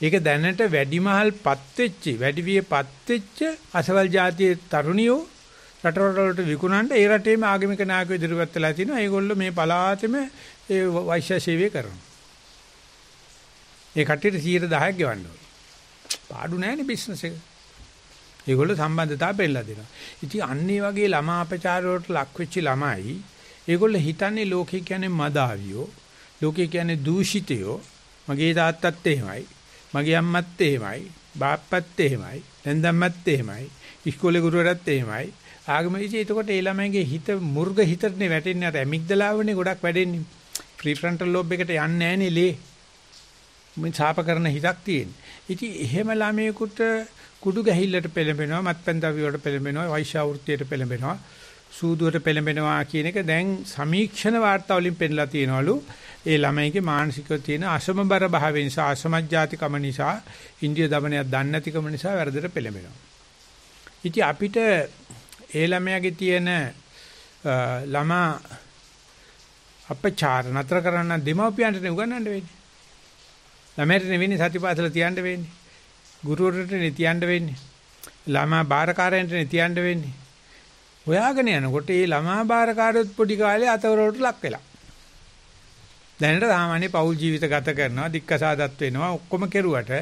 ඒක දැනට වැඩිමහල්පත් වෙච්ච, වැඩිවියපත් වෙච්ච අසවල් જાතියේ තරුණියෝ රටවල් වලට විකුණන්න ඒ රටේම ආගමික නායකයෝ ඉදිරියට වෙලා තිනවා. ඒගොල්ලෝ මේ පළාතෙම ඒ වෛශ්‍ය සේවය කරනවා. ඒ කට්ටියට 10ක් ගෙවන්න ඕනේ. පාඩු නැහැනේ බිස්නස් එක. ඒගොල්ලෝ සම්බන්ධතාව පෙන්නලා දෙනවා. ඉතින් අන්නේ වගේ ළමා අපචාර වලට ලක් වෙච්ච ළමයි ඒගොල්ලෝ හිතන්නේ ලෝකේ කියන්නේ මදාවියෝ, ලෝකේ කියන්නේ දූෂිතයෝ, මගේ තාත්තත් එහෙමයි, මගේ අම්මත් එහෙමයි, බාප්පත් එහෙමයි, නැන්දම්මත් එහෙමයි, ඉස්කෝලේ ගුරුවරයාත් එහෙමයි. ආගම ඉතින් එතකොට ඒ ළමයිගේ හිත මුර්ග හිතටනේ වැටෙන්නේ අර ඇමිග්දලාවනේ ගොඩක් වැඩෙන්නේ. ෆ්‍රී ෆ්‍රන්ටල් ලෝබ් එකට යන්නේ නැහනේ ලේ. මේ ඡාප කරන හිතක් තියෙන. ඉතින් එහෙම ළමයෙකුට කුඩු ගැහිල්ලට පෙළඹෙනවා මත්පැන් දවි වලට පෙළඹෙනවා වෛශ්‍ය වෘත්තියට පෙළඹෙනවා සූදුවට පෙළඹෙනවා කියන එක දැන් සමීක්ෂණ වාර්තා වලින් පෙන්නලා තියෙනවලු ඒ ළමයිගේ මානසිකව තියෙන අසමබර භාවය නිසා අසමජ්ජාතිකම නිසා ඉන්දිය දමනයක් දන්නේ නැතිකම නිසා වැරදට පෙළඹෙනවා. ඉතින් අපිට ඒ ළමයාගේ තියෙන ළමා අපචාර නතර කරන්න දෙමව්පියන්ට උගන්වන්න වෙන්නේ. ළමයට නෙවෙයි සතිපාසල තියන්න වෙන්නේ. ගුරුවරට නිතියන්න වෙන්නේ. ළමා බාරකාරයන්ට නිතියන්න වෙන්නේ. හොයාගෙන යනකොට මේ ළමා බාරකාරයොත් පොඩි කාලේ අතවරවලට ලක් වෙලා. දැනට සාමාන්‍ය පෞල් ජීවිත ගත කරනවා, දික්කසාදත් වෙනවා, ඔක්කොම කෙරුවට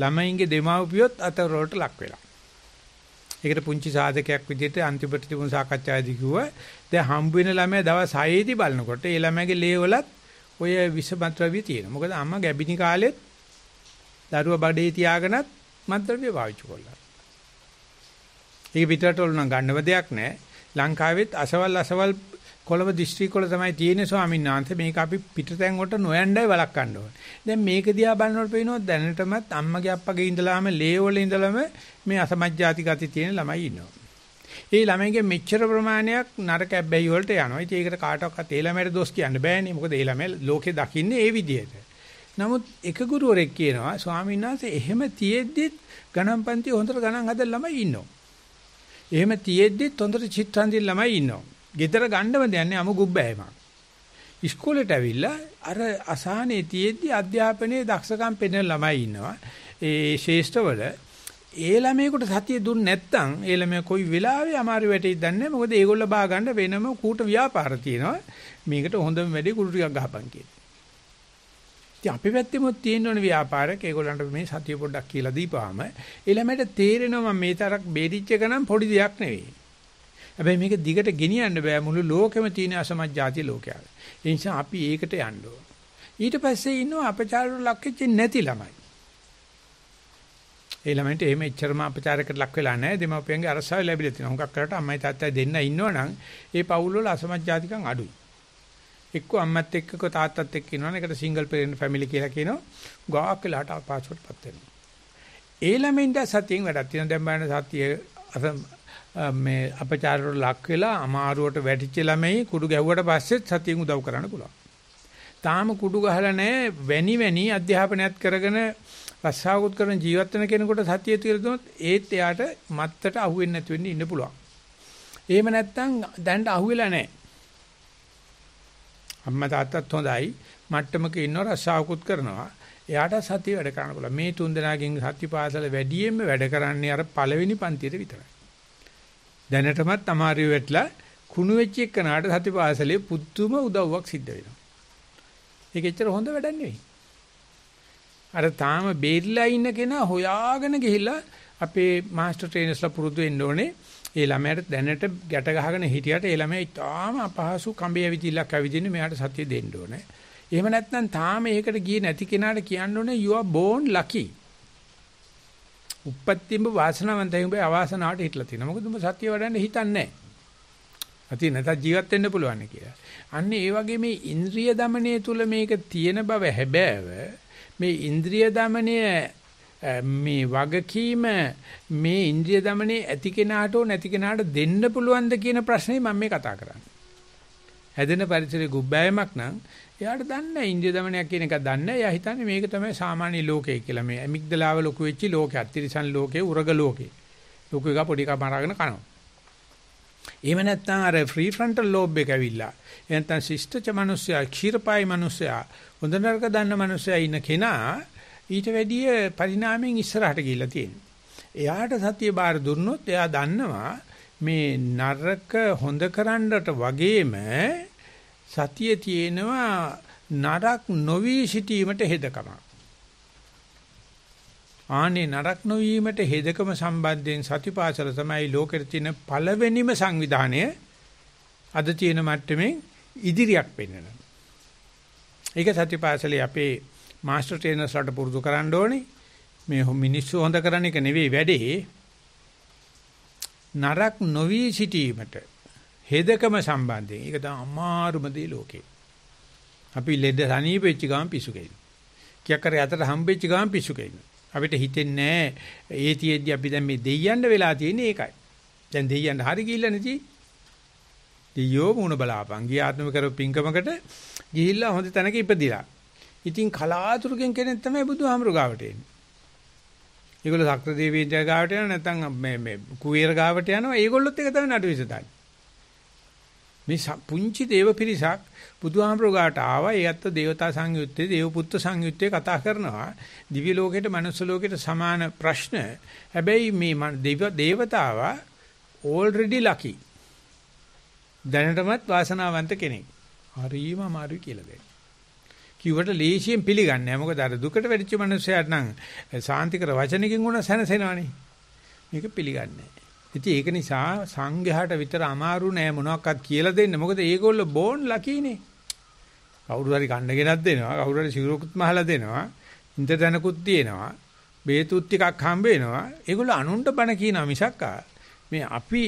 ළමයින්ගේ දෙමාපියොත් අතවරවලට ලක් වෙලා. ඒකට පුංචි සාධකයක් විදිහට අන්තිමට තිබුණු සාකච්ඡාවේදී කිව්වා දැන් හම්බ වෙන ළමයා දවස් 6ේදී බලනකොට ඒ ළමයාගේ ලේවලත් ඔය විෂමද්‍රව්‍ය තියෙනවා. මොකද අම්මා ගැබිනි කාලෙත් දරුවා බඩේ තියාගෙනත් මද්ද්‍රව්‍ය පාවිච්චි කළා. ඒක පිටරට වල නම් ගන්නව දෙයක් නැහැ. ලංකාවෙත් අසවල් අසවල් කොළඹ දිස්ත්‍රික්ක වල තමයි තියෙන්නේ ස්වාමීන් වහන්සේ මේක අපි පිටතෙන් වලට නොයන්ඩයි වළක්වන්න ඕනේ. දැන් මේක දිහා බලනකොට පේනවා දැනටමත් අම්මගේ අප්පගේ ඉඳලාම ලේ වල ඉඳලම මේ අසමජ්ජාති ගති තියෙන ළමයි ඉන්නවා. ඒ ළමයිගේ මෙච්චර ප්‍රමාණයක් නරක ඇබ්බැහි වලට යනවා. ඉතින් ඒකට කාටවත් ඒ ළමයට දොස් කියන්න බෑනේ. මොකද ඒ ළමයා ලෝකේ දකින්නේ ඒ විදිහට. නමුත් එක ගුරුවරෙක් කියනවා ස්වාමීන් වහන්සේ එහෙම තියෙද්දිත් ගණන් පන්ති හොඳට ගණන් හදලා ළමයි ඉන්නවා. එහෙම තියෙද්දිත් හොඳට චිත්‍රන්දිල් ළමයි ඉන්නවා. ගෙදර ගන්නම දෙන්නේ අමු ගුබ්බෑමක්. ඉස්කෝලේට ඇවිල්ලා අර අසහනේ තියෙද්දි අධ්‍යාපනයේ දක්ෂකම් පෙන්වන ළමයි ඉන්නවා. ඒ ශේෂ්ඨවල ඒ ළමයෙකුට සතිය දුන්නේ නැත්නම් ඒ ළමයා කොයි වෙලාවෙ අමාරු වැටෙයිද දන්නේ මොකද ඒගොල්ලෝ බා ගන්න වෙනම කූට ව්‍යාපාර තියෙනවා. මේකට හොඳම වැඩේ කුළු ටිකක් ගහපන් කියන. ඉතින් අපි පැත්තෙමොත් තියෙන ඕනේ ව්‍යාපාරයක් ඒගොල්ලන්ට මේ සතිය පොඩ්ඩක් කියලා දීපාම ඒ ළමයට තේරෙනවා මම මේ තරක් බේරිච්ච එක නම් පොඩි දෙයක් නෙවෙයි. හැබැයි මේක දිගට ගෙනියන්න බෑ මුළු ලෝකෙම තියෙන අසමත් ಜಾති ලෝකයක්. ඒ නිසා අපි ඒකට යන්න ඕන. ඊට පස්සේ ඉන්නවා අපචාරවල ලක් වෙච්ච නැති ළමයි. ඒ ළමයින්ට එහෙම එච්චරම අපචාරයකට ලක් වෙලා නැහැ. දෙමාපියන්ගේ අරසාව ලැබිලා තියෙනවා. හුඟක් කරට අම්මයි තාත්තයි දෙන්න ඉන්නවනම් ඒ පවුල් වල අසමත් ಜಾතිකම් අඩුයි. එක්ක අම්මත් එක්ක තාත්තත් එක්ක ඉන්නවනේ. ඒකට සිංගල් පේරන්ට් ෆැමිලි කියලා කියනවා. ගාක් වෙලාට පාස්වර්ඩ් පත් වෙනවා. ඒ ළමයින්ට සතියෙන් වැඩක් තියෙනවා. දැන් බලන්න සතිය මේ අපචාරවල ලක් වෙලා අමාරුවට වැටිච්ච ළමයි කුඩු ගැහුවට පස්සෙත් සතියෙන් උදව් කරන්න පුළුවන්. තාම කුඩු ගහලා නැහැ වැනි වැනි අධ්‍යාපනයත් කරගෙන රස්සාවකුත් කරන ජීවත් වෙන කෙනෙකුට සතිය තියලා දුනොත් ඒත් එයාට මත්තට අහුවෙන්නේ නැති වෙන්න ඉන්න පුළුවන්. එහෙම නැත්නම් දැනට අහුවෙලා නැහැ. අම්මා තාත්තත් හොඳයි මට්ටමක ඉන්නව රස්සාවකුත් කරනවා. එයාට සතිය වැඩ කරන්න පුළුවන්. මේ තුන් දෙනාගෙන් සතිපාසල වැඩියෙන්ම වැඩ කරන්නේ අර පළවෙනි පන්තියේ විතරයි. දැනටමත් අමාරු වෙట్లా කුණු වෙච්ච එකනට සතිපාසලේ පුදුම උදව්වක් සිද්ධ වෙනවා. ඒක එච්චර හොඳ වැඩක් නෙවෙයි. අර තාම බේරිලා ඉන්න කෙනා හොයාගෙන ගිහිල්ලා අපේ මාස්ටර් ට්‍රේනර්ස්ලා පුරුදු වෙන්න ඕනේ. ඒ ළමයාට දැනට ගැට ගහගෙන හිටියට ඒ ළමයා ඉතාම අපහසු කඹේ ඇවිදිල්ලක් ඇවිදින්නේ මෙයාට සතිය දෙන්න ඕනේ. එහෙම නැත්නම් තාම ඒකට ගියේ නැති කෙනාට කියන්න ඕනේ you are born lucky. උපත්තිම වාසනාවන්තයි උඹේ අවාසනාවට හිටලා තියෙනවා. මොකද උඹ සතිය වඩන්න හිතන්නේ නැහැ. අතින් නැතත් ජීවත් වෙන්න පුළුවන් කියලා. අන්න ඒ වගේ මේ ඉන්ද්‍රිය দমনයේ තුල මේක තියෙන බව හැබෑව මේ ඉන්ද්‍රිය দমনය මේ වගකීම මේ ඉන්ද්‍රිය দমনයේ ඇති කෙනාට හෝ නැති කෙනාට දෙන්න පුළුවන්ද කියන ප්‍රශ්නේ මම මේ කතා කරන්නේ. හැදෙන පරිසරයේ ගුබ්බෑයමක් නම් එයාට දන්නේ නැහැ ඉන්ද්‍රිය দমনයක් කියන එක දන්නේ නැහැ. එයා හිතන්නේ මේක තමයි සාමාන්‍ය ලෝකය කියලා. මේ ඇමිග්දලාව ලොකු වෙච්චි ලෝකයක්, අතිරිසන් ලෝකේ, උරග ලෝකේ. ලොකු එක පොඩි එකක් මරාගෙන කනවා. එහෙම නැත්නම් අර ෆ්‍රී ෆ්‍රන්ටල් ලෝබ් එක ඇවිල්ලා. එහෙනම් ශිෂ්ටච මිනිස්සයා, ක්ෂීරපායි මිනිස්සයා හොඳ නරක දන්න මිනිස්සයා ඉන්න කෙනා ඊට වැඩිය පරිණාමයෙන් ඉස්සරහට ගිහිල්ලා තියෙනවා. එයාට සතිය බාර දුන්නොත් එයා දන්නවා මේ නරක හොඳ කරන්නට වගේම සතියේ තියෙනවා නරක් නොවි සිටීමට හෙදකම. ආනේ නරක් නොවීමට හෙදකම සම්බන්ධයෙන් සතිපාසල තමයි ලෝකෙට තියෙන පළවෙනිම සංවිධානය අද තියෙන මට්ටමේ ඉදිරියක් පෙන්වනවා. ඒක සතිපාසලේ අපේ මාස්ටර් ට්‍රේනර්ස්ලාට පුරුදු කරන්න ඕනේ. මේ මිනිස්සු හොඳ කරන එක නෙවෙයි වැඩේ. නරක් නොවි සිටීමට හෙදකම සම්බන්ධයෙන්. ඒක තමයි අමාරුම දේ ලෝකේ. අපි ලෙඩ සනීප වෙච්ච ගමන් පිසු කෙයින. කියක් කරේ අතට හම්බෙච්ච ගමන් පිසු කෙයින. අපිට හිතෙන්නේ නැහැ ඒ තියෙද්දි අපි දැන් මේ දෙයියන්ට වෙලා තියෙන්නේ ඒකයි. දැන් දෙයියන්ට හරි ගිහිල්ලා නැති. දෙයියෝ මුණ බලාපන්. ගියාත්ම කරපු පිංකමකට ගිහිල්ලා හොඳ තැනක ඉපදිලා. ඉතින් කලාතුරකින් කෙනෙක් තමයි බුදුහාමුදුරු ගාවට එන්නේ. ඒගොල්ලෝ සක්‍ර දේවීන්ද්‍ර ගාවට යනවා නැත්නම් මේ මේ කුවේර ගාවට යනවා. ඒගොල්ලොත් එක තමයි නඩු විසඳන්නේ. මේ පුංචි දේව පිරිසක් බුදුහාමුදුරුවෝ ගාට ආවා. ඒ අත්ත දේවතා සංයුත්තේ, දේව පුත්‍ර සංයුත්තේ කතා කරනවා. දිව්‍ය ලෝකෙට, මනුස්ස ලෝකෙට සමාන ප්‍රශ්න. හැබැයි මේ දේව දේවතාවා already lucky. දැනටමත් වාසනාවන්ත කෙනෙක්. හරිම අමාරුයි කියලා දෙන්න. කිව්වට ලේසියෙන් පිළිගන්නේ නැහැ. මොකද අර දුකට වැටිච්ච මනුස්සයාට නම් සාන්තිකර වචනකින් උන සැනසෙනවනේ. මේක පිළිගන්නේ නැහැ. ඉතින් ඒක නිසා සංඝයාට විතර අමාරු නෑ මොනවාක්වත් කියලා දෙන්න. මොකද ඒගොල්ලෝ බෝන් ලකීනේ. කවුරු හරි කන්න ගෙනත් දෙනවා. කවුරු හරි සිරුරුකුත් මහලා දෙනවා. ඉන්ද දනකුත් තියෙනවා. බේතුත් ටිකක් හම්බ වෙනවා. ඒගොල්ලෝ අනුන්ට බණ කියනවා මිසක් මේ අපි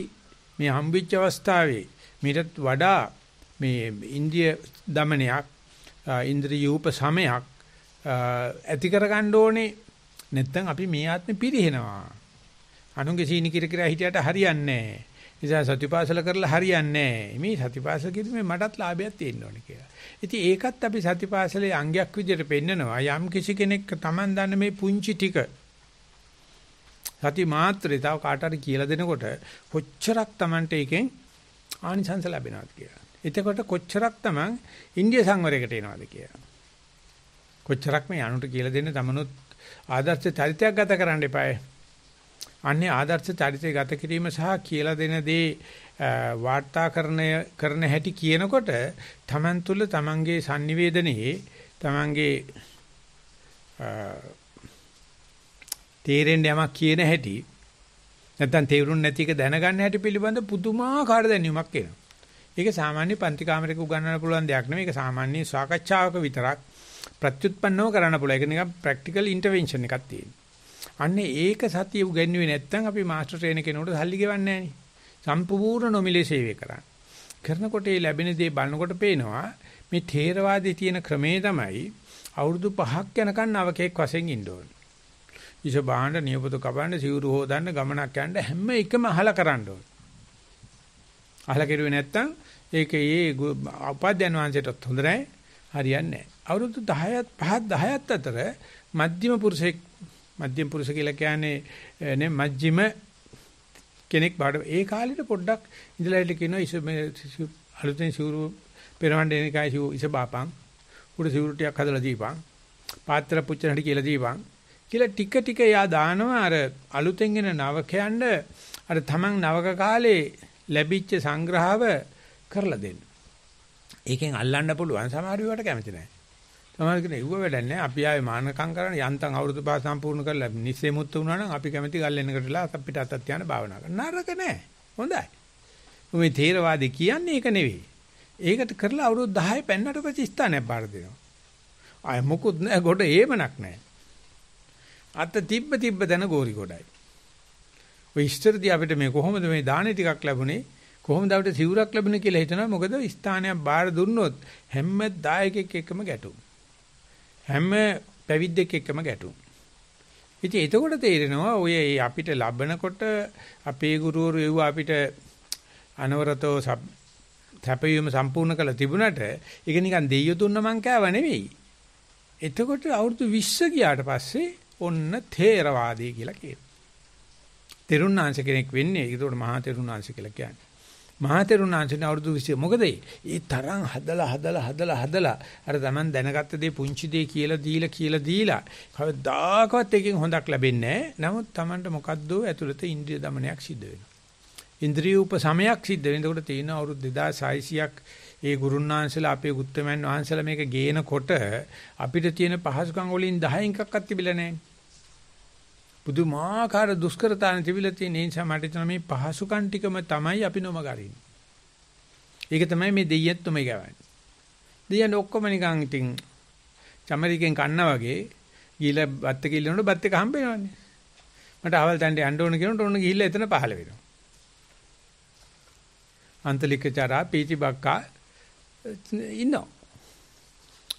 මේ හම්බෙච්ච අවස්ථාවේ මේකට වඩා මේ ඉන්දිය দমনයක් ඉන්ද්‍රිය උපසමයක් ඇති කරගන්න ඕනේ නැත්නම් අපි මේ ආත්මෙ පිරිහෙනවා. අනුන්ගේ සීනි කිර කිර හිටියට හරියන්නේ නිසා සතිපාසල කරලා හරියන්නේ මේ සතිපාසල කිරීමේ මටත් ලාභයක් තියෙන්න ඕනේ කියලා. ඉතින් ඒකත් අපි සතිපාසලේ අංගයක් විදිහට පෙන්නනවා. යම් කිසි කෙනෙක් Taman දන්න මේ පුංචි ටික සති මාත්‍රේ තව කාට හරි කියලා දෙනකොට කොච්චරක් Tamanට එකෙන් ආනිසංස ලැබෙනවද කියලා. එතකොට කොච්චරක් Taman ඉන්දිය සංවරයකට එනවද කියලා. කොච්චරක් මේ අනුන්ට කියලා දෙන්න තමනුත් ආදර්ශ චරිතයක් ගත කරන්න එපායි. අන්නේ ආදර්ශ චරිතය ගත කිරීම සහ කියලා දෙන දේ වාර්තාකරණය කරන හැටි කියනකොට තමන් තුළ තමන්ගේ sannivedanයේ තමන්ගේ තේරෙන්න යමක් කියන හැටි නැත්නම් තේරුම් නැති එක දැනගන්න හැටි පිළිබඳ පුදුමාකාර දැනීමක් එනවා. ඒක සාමාන්‍ය පන්ති කාමරයක උගන්වන්න පුළුවන් දෙයක් නෙමෙයි. ඒක සාමාන්‍ය සාකච්ඡාවක විතරක් ප්‍රත්‍යুৎපන්නව කරන්න පුළුවන්. ඒක නිකන් ප්‍රැක්ටිකල් ඉන්ටර්වෙන්ෂන් එකක් තියෙනවා. අන්නේ ඒක සතිය උගන්වුවේ නැත්නම් අපි මාස්ටර් ට්‍රේනර් කෙනෙකුට සල්ලි ගෙවන්නේ නැහැ සම්පූර්ණ නොමිලේ සේවය කරන්න. කරනකොට මේ ලැබෙන දේ බලනකොට පේනවා මේ ථේරවාදී තියෙන ක්‍රමේ තමයි අවුරුදු 5ක් යනකන් නවකෙක් වශයෙන් ඉන්න ඕනේ. ඉස බාහන්න නියපොතු කපන්න සිවුරු හොදන්න ගමනක් යන්න හැම එකම අහලා කරන්න ඕනේ. අහලා කෙරුවේ නැත්තම් ඒක ඒ උපාධ්‍යයන් වහන්සේටත් හොඳ නැහැ. හරියන්නේ නැහැ. අවුරුදු 10ත් 5ත් 10ත් අතර මධ්‍යම පුරුෂයෙක් මධ්‍යම පුරුෂ කියලා කියන්නේ නේ මජ්ජිම කෙනෙක් බාඩ ඒ කාලෙට පොඩ්ඩක් ඉඳලා හිට කියනවා ඉස අලුතෙන් සිවුරු පෙරවන්න එන එකයි ඉස බාපං උඩ සිවුරු ටිකක් හදලා දීපං පාත්‍ර පුච්චන හැටි කියලා දීපං කියලා ටික ටික යා දානවා අර අලුතෙන් එන නවකයන්ට අර තමන් නවක කාලේ ලැබිච්ච සංග්‍රහව කරලා දෙන්න. ඒකෙන් අල්ලන්න පුළුවන් සමහර වෙලාවට කැමති නැහැ. සමහර කෙනෙක් ඉුව වැඩක් නැහැ. අපි ආයේ මානකම් කරන යන්තම් අවුරුදු පහ සම්පූර්ණ කරලා නිස්සේ මුත්තු වුණා නම් අපි කැමති ගල්ලෙනකටලා අපිට අතත් යන භාවනා කරන නරක නැහැ. හොඳයි. මේ තේරවාදී කියන්නේ ඒක නෙවෙයි. ඒකට කරලා අවුරුදු 10 පෙන්නට පස්සේ ස්ථානයක් බාර දෙනවා. ආය මොකුත් නැහැ ගොඩ ඒමනක් නැහැ. අත තිබ්බ තිබ්බ දන ගෝරි ගොඩයි. ඔය ඉස්තරදී අපිට මේ කොහොමද මේ දානේ ටිකක් ලැබුණේ කොහොමද අපිට සිවුරක් ලැබුණේ කියලා හිතනවා මොකද ස්ථානයක් බාර දුන්නොත් හැම දායකෙක් එක්කම ගැටුම් හැම පැවිද්දෙක් එක්කම ගැටුම්. ඉතින් එතකොට තේරෙනවා ඔය අපිට ලබනකොට අපේ ගුරුවරු එව්ව අපිට අනවරතෝ සැපයීම සම්පූර්ණ කළ තිබුණට ඒක නිකන් දෙයියෝ දුන්න මං කෑව නෙවෙයි. එතකොට අවුරුදු 20 ගියාට පස්සේ ඔන්න තේරවාදී කියලා කියනවා. තෙරුණාංශ කෙනෙක් වෙන්නේ ඒකට මහා තෙරුණාංශ කියලා කියන්නේ. මහා තෙරුණාංශනේ අවුරුදු 20 මොකද ඒ තරම් හදලා හදලා හදලා හදලා අර Taman දැනගත්ත දේ පුංචි දේ කියලා දීලා කියලා දීලා කවදාකවත් එකකින් හොඳක් ලැබෙන්නේ නැහැ. නමුත් Tamanට මොකද්ද ඇතුළත ඉන්ද්‍රිය দমনයක් සිද්ධ වෙනවා. ඉන්ද්‍රිය උපසමයක් සිද්ධ වෙනවා. එතකොට තියෙන අවුරුදු 2600ක් ඒ ගුරුන්නාන්සලා අපේ ගුත්තමන් වහන්සලා මේක ගේනකොට අපිට තියෙන පහසුකම් වලින් 10 එකක්වත් තිබිලා නැහැ. පුදුමාකාර දුෂ්කරතාන තිබිලා තියෙන නිසා මට හිතෙනවා මේ පහසුකම් ටිකම තමයි අපි නොම ගරින්නේ. ඒක තමයි මේ දෙයියත් තුම ගවන්නේ. දෙයියන් ඔක්කොම නිකන් ඉතින් චමරිකෙන් කන්නා වගේ ගිහිල්ලා බත් එක ඉල්ලනකොට බත් එක හම්බ වෙනවනේ. මට අවල් තැන්ට යන්න ඕන කියනකොට ඕන ගිහිල්ලා එතන පහළ වෙනවා. අන්තලිකචරා පීති බක්කා ඉන්නවා.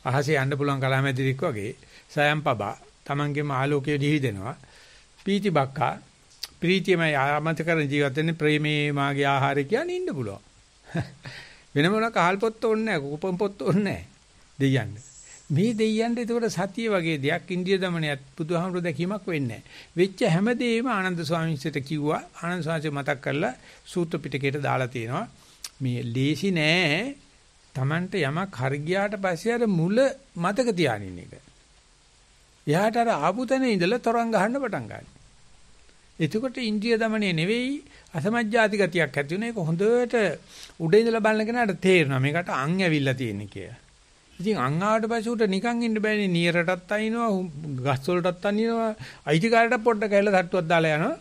අහසේ යන්න පුළුවන් කලාමැදිරික් වගේ සයම් පබා තමන්ගේම ආලෝකය දිවි දෙනවා. පීති බක්කා ප්‍රීතියමයි ආමත කරන ජීවත් වෙන්නේ ප්‍රේමේ මාගේ ආහාරය කියන්නේ ඉන්න පුළුවන්. වෙන මොනක් අහල් පොත් ඕනේ නැහැ, කුපම් පොත් ඕනේ නැහැ. දෙයයන්. මේ දෙයයන්ට ඒකට සතිය වගේ දෙයක් ඉන්දිය දමනයත් බුදුහාමුදුරු දැකීමක් වෙන්නේ නැහැ. වෙච්ච හැමදේම ආනන්ද ස්වාමීන් වහන්සේට කිව්වා. ආනන්ද ස්වාමීන් මතක් කරලා සූත්‍ර පිටකයට දාලා තියෙනවා. මේ ලේසි නෑ. Tamanට යමක් හරි ගියාට පස්සේ අර මුල මතක තියානින්න එක. එයාට අර ආපු තැන ඉඳලා තරංග ගහන්න පටන් ගන්නවා. එතකොට ඉන්ද්‍රිය দমনය නෙවෙයි අසමජ්ජාති ගතියක් ඇති වෙන එක හොඳට උඩ ඉඳලා බලන කෙනාට තේරෙනවා මේකට අං ඇවිල්ලා තියෙන්නේ කියලා. ඉතින් අං ආවට පස්සේ උට නිකන් ඉන්න බෑනේ නියරටත් අයින්නවා ගස් වලටත් අනිනවා අයිතිකාරට පොඩ්ඩක් ඇවිල්ලා තට්ටුවක් දාලා යනවා.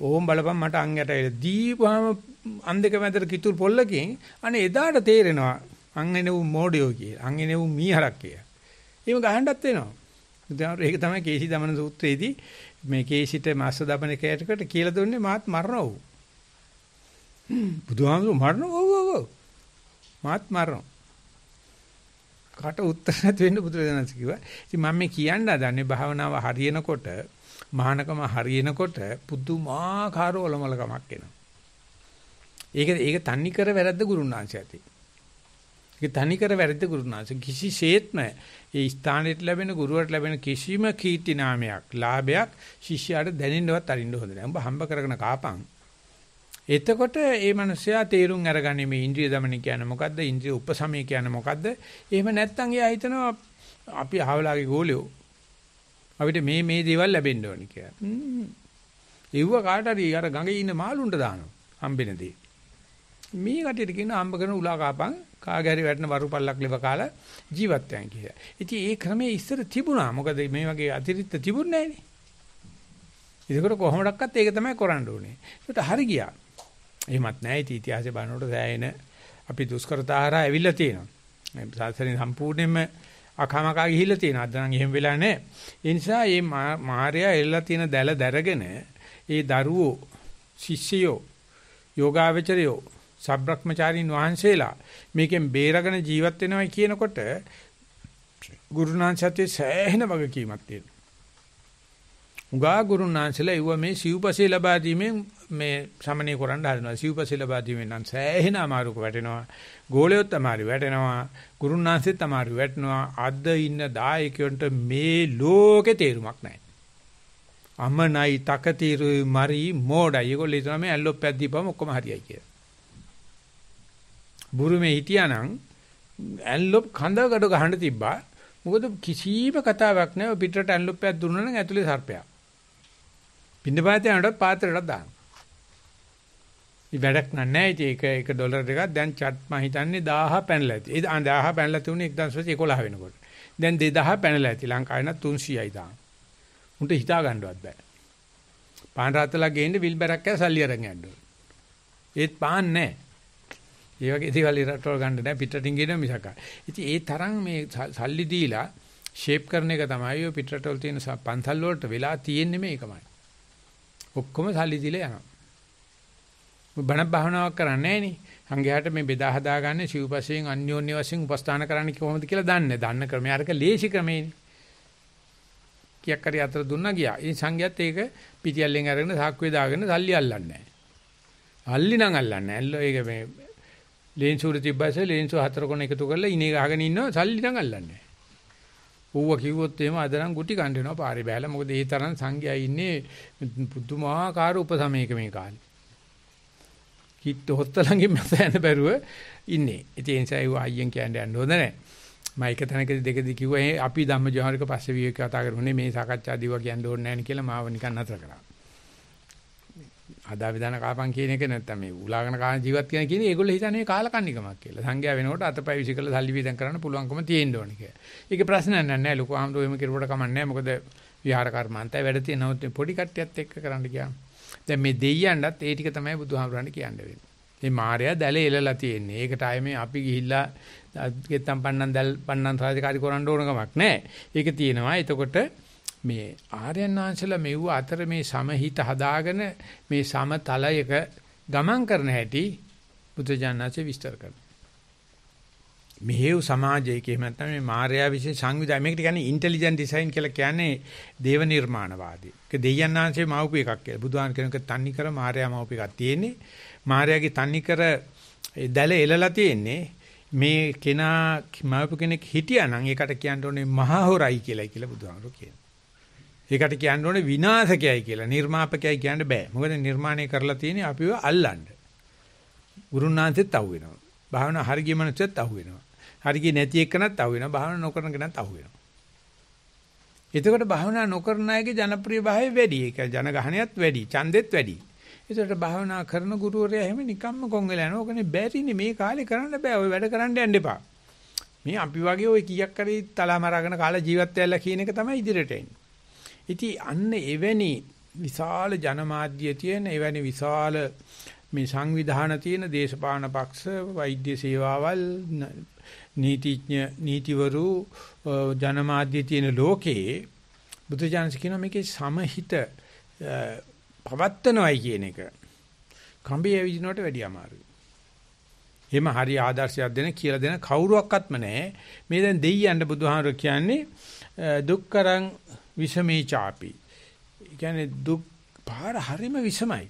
ඕම් බලපන් මට අං යට ඇවිල්ලා දීපුවාම අන් දෙක මැදට කිතුල් පොල්ලකින් අනේ එදාට තේරෙනවා අං එනු මොඩියෝ කියලා අං එනු මීහරක් කියලා. එහෙම ගහන්නත් වෙනවා. ඒක තමයි කේසි දමන සූත්‍රයේදී මේ කේසිට මාස්ස දබන කෑටකට කියලා දුන්නේ මාත් මරනවා ඌ. බුදුහාමුදුරු මරනවා ඔව් ඔව් ඔව්. මාත් මරනවා. කට උත්තර නැති වෙන්න බුදුරජාණන් කිව්වා. ඉතින් මම මේ කියන්න හදන්නේ භාවනාව හරියනකොට මහානකම හරියනකොට පුදුමාකාර ඔලමලකමක් එනවා. ඒක ඒක තන්නි කර වැරද්ද ගුරුනාංශය ඇති. ඒක තනි කර වැරද්ද ගුරුනාංශ කිසිසේත්ම ඒ ස්ථානෙට ලැබෙන ගුරුවරට ලැබෙන කිසිම කීර්ති නාමයක් ලාභයක් ශිෂ්‍යයාට දැනෙන්නවත් අරින්න හොඳ නැහැ. උඹ හම්බ කරගෙන කාපන්. එතකොට ඒ මනුස්සයා තේරුම් අරගන්නේ මේ ඉන්ද්‍රිය দমন කියන්නේ මොකද්ද? ඉන්ද්‍රිය උපසමය කියන්නේ මොකද්ද? එහෙම නැත්නම් එයා හිතනවා අපි අහවලාගේ ගෝලියෝ අපිට මේ මේ දේවල් ලැබෙන්න ඕනි කියලා. ඒව කාට හරි අර ගඟේ ඉන්න මාළුන්ට දානවා. හම්බෙන දේ. මේ කටියට කියන හම්බ කරන උලා කාපන් කාගේ හරි වැටෙන වරුපල්ලක් ලෙව කාලා ජීවත් වෙන කියලා. ඉතින් ඒ ක්‍රමයේ ඉස්සර තිබුණා. මොකද මේ වගේ අතිරික්ත තිබුණේ නැහැනේ. ඒකට කොහොමඩක්වත් ඒක තමයි කරන්න ඕනේ. ඒකට හරි ගියා. එහෙමත් නැහැ. ඉතින් ඉතිහාසය බලනකොට සෑයෙන අපි දුෂ්කරතාහාරා ඇවිල්ලා තියෙනවා. මේ සාසනෙ සම්පූර්ණයෙන්ම අකමකා ගිහිල්ලා තියෙනවා. අද නම් එහෙම වෙලා නැහැ. ඒ නිසා මේ මාර්යා එල්ලලා තියෙන දැල දැරගෙන ඒ දරුවෝ ශිෂ්‍යයෝ යෝගාවචරයෝ සබ්‍රක්‍මචාරින් වහන්සේලා මේකෙන් බේරගෙන ජීවත් වෙනවා කියනකොට ගුරුනාංශයේ සෑහෙන වගකීමක් තියෙනවා. උගා ගුරුනාංශලා ඉව මේ සිව්පසේ ලබා දීමෙන් මේ සමනය කරන්න හදනවා. සිව්පසේ ලබා දීමෙන් නම් සෑහෙන අමාරුක වැටෙනවා. ගෝලියොත් අමාරු වැටෙනවා. ගුරුනාංශෙත් අමාරු වැටෙනවා. අද ඉන්න දායකයන්ට මේ ලෝකේ තේරුමක් නැහැ. අමනයි තකතිරුයි මරි මෝඩයි. ඒගොල්ලෝ හිතනවා මේ ඇල්ලොප්පයක් දීපම ඔක්කොම හරියයි කියලා. බුරුමේ හිටියානම් ඇන්ලොප් කඳ ගඩ ගහන්න තිබ්බා. මොකද කිසිම කතාවක් නැහැ පිටරට ඇන්ලොප්පයක් දුන්නා නම් ඇතුලේ සර්පයා. පින්නපාත යනකොට පාත්‍රයට දාන්න. ඉතින් වැඩක් නැහැ. ඉතින් ඒක ඒක ඩොලර් එකක් දැන් චට් මම හිතන්නේ 1000 පැනලා ඇති. ඒ 1000 පැනලා තිබුණේ 1911 වෙනකොට. දැන් 2000 පැනලා ඇති. ලංකාවේ නම් 300යි දාන. උන්ට හිතා ගන්නවත් බෑ. පාන් රාත්තලා ගේන්න විල් බැරක් කෑ සල්ලි අරන් යන්න ඕනේ. ඒත් පාන් නැහැ. ඒ වගේ දේවල් රටවල් ගන්න නැහැ පිටරටින් ගෙන මිසක. ඉතින් ඒ තරම් මේ සල්ලි දීලා ෂේප් කරන එක තමයි ඔය පිටරටවල තියෙන පන්සල් වලට වෙලා තියෙන්නේ මේකමයි. ඔක්කොම සල්ලි දීලා යනවා. බණ භාවනාවක් කරන්නේ නැහනේ. සංඝයාට මේ බෙදා හදාගන්නේ සිව්පසයෙන් අන්‍යෝන්‍ය වශයෙන් උපස්ථාන කරන්න කොහොමද කියලා දන්නේ. දන්න ක්‍රමය අරක ලේසි ක්‍රමේනේ. කියක් හරි අතර දුන්නා ගියා. ඉතින් සංඝයාත් ඒක පිටියල්ලෙන් අරගෙන සාක්කුවේ දාගෙන සල්ලි අල්ලන්නේ නැහැ. අල්ලි නම් අල්ලන්නේ නැහැ. ඒක මේ ලේන්සුර තිබ්බැසේ ලේන්සු හතර කොන එකතු කරලා ඉනේ ගහගෙන ඉන්නවා සල්ලි නම් අල්ලන්නේ. ඌව කිව්වොත් එහෙම අද නම් ගුටි කන්න වෙනවා පාරේ බෑලා. මොකද ඒ තරම් සංඝයා ඉන්නේ පුදුමාකාර උපසමයක මේ කාලේ. කිට්ට හොත්ත ළඟින් මැසෙන්න බැරුව ඉන්නේ. ඉතින් ඒ නිසා ඒව අයියෙන් කියන්න යන්න හොඳ නැහැ. මම එක තැනකදී දෙකදී කිව්වා අපි ධම්මජෝහරික පස්සේ විවේක කතා කරමුනේ මේ සාකච්ඡා දිව කියන්න ඕනේ නැහැ කියලා මාව නිකන් නතර කරා. ආදා විදාන කාපන් කියන එක නැත්තම් මේ උලාගෙන කාන ජීවත් කියන කියන ඒගොල්ලෝ හිතන්නේ කාලකන්නිකමක් කියලා. සංඝයා වෙනකොට අතපය විසිකල සල්ලි වීදම් කරන්න පුළුවන්කම තියෙන්න ඕනේ කියලා. ඒක ප්‍රශ්නයක් නෑ ලොකු ආම්දෝ එහෙම කිරුවට කමක් නෑ. මොකද විහාර කර්මාන්තය වැඩ තියෙනවොත් පොඩි කට්ටියත් එක්ක කරන්න ගියාම. දැන් මේ දෙයියන්ටත් ඒ ටික තමයි බුදුහාමුදුරන්ට කියන්න වෙන්නේ. මේ මායя දැලේ එලලා තියෙන්නේ. ඒකට ආයේ මේ අපි ගිහිල්ලා ගෙත්තම් පන්නන් දැල් පන්නන් රාජකාරී කරන්න ඕන කමක් නෑ. ඒක තියෙනවා. එතකොට මේ ආර්යයන් වහන්සේලා මෙව්ව අතර මේ සමහිත හදාගෙන මේ සමතලයක ගමන් කරන හැටි බුදුජානනාංශේ විස්තර කරනවා. මෙහෙව් සමාජයක එහෙම නැත්නම් මේ මාර්යා විසින් සංවිධානය මේකට කියන්නේ ඉන්ටෙලිජන්ට් ඩිසයින් කියලා කියන්නේ දේව නිර්මාණවාදී. ඒක දෙයයන්ාංශේ මවපු එකක් කියලා. බුදුහාම කියනක තන්නි කර මාර්යා මවපු එකක් තියෙන්නේ. මාර්යාගේ තන්නි කර දැල එලලා තියෙන්නේ මේ කෙනා මවපු කෙනෙක් හිටියා නම් ඒකට කියන්න ඕනේ මහා හොරයි කියලායි කියලා බුදුහාමරෝ කියනවා. ඒකට කියන්න ඕනේ විනාශකයයි කියලා. නිර්මාපකයයි කියන්න බෑ. මොකද නිර්මාණය කරලා තියෙන්නේ අපිව අල්ලන්න. ගුරුනාන්තෙත් අහු වෙනවා. භාවනා හරිය මනසෙත් අහු වෙනවා. හරිය නැති එක්කනත් අහු වෙනවා. භාවනා නොකරන කෙනත් අහු වෙනවා. එතකොට භාවනා නොකරන අයගේ ජනප්‍රිය භාවය වැඩි. ඒක ජනගහනයත් වැඩි. ඡන්දෙත් වැඩි. ඒකට භාවනා කරන ගුරුවරයා එහෙම නිකම්ම කොන් වෙලා යනවා. ඕකනේ බැරිනේ මේ කාලේ කරන්න බෑ. ඔය වැඩ කරන්න යන්න එපා. මේ අපි වගේ ඔය කීයක් කරේ තලා මරාගෙන කාලා ජීවත් වෙලා කියන එක තමයි ඉදිරියට එන්නේ. ඉතින් අන්න එවැනි විශාල ජනමාධ්‍ය තියෙන එවැනි විශාල මේ සංවිධාන තියෙන දේශපාලන පක්ෂ වෛද්‍ය සේවාවල් නීතිඥ නීතිවරු ජනමාධ්‍ය තියෙන ලෝකේ බුදුජානක කියන මේකේ සමහිත පවත්තනවයි කියන එක කම්බිය විදිනවට වැඩිය අමාරුයි. එහෙම හරි ආදර්ශයක් දෙන කියලා දෙන කවුරුවක්වත්ම නැහැ. මේ දැන් දෙයියන්ට බුදුහාමර කියන්නේ දුක්කරං විසමේ ചാපි. ඒ කියන්නේ දුක් පාර හරිම විසමයි.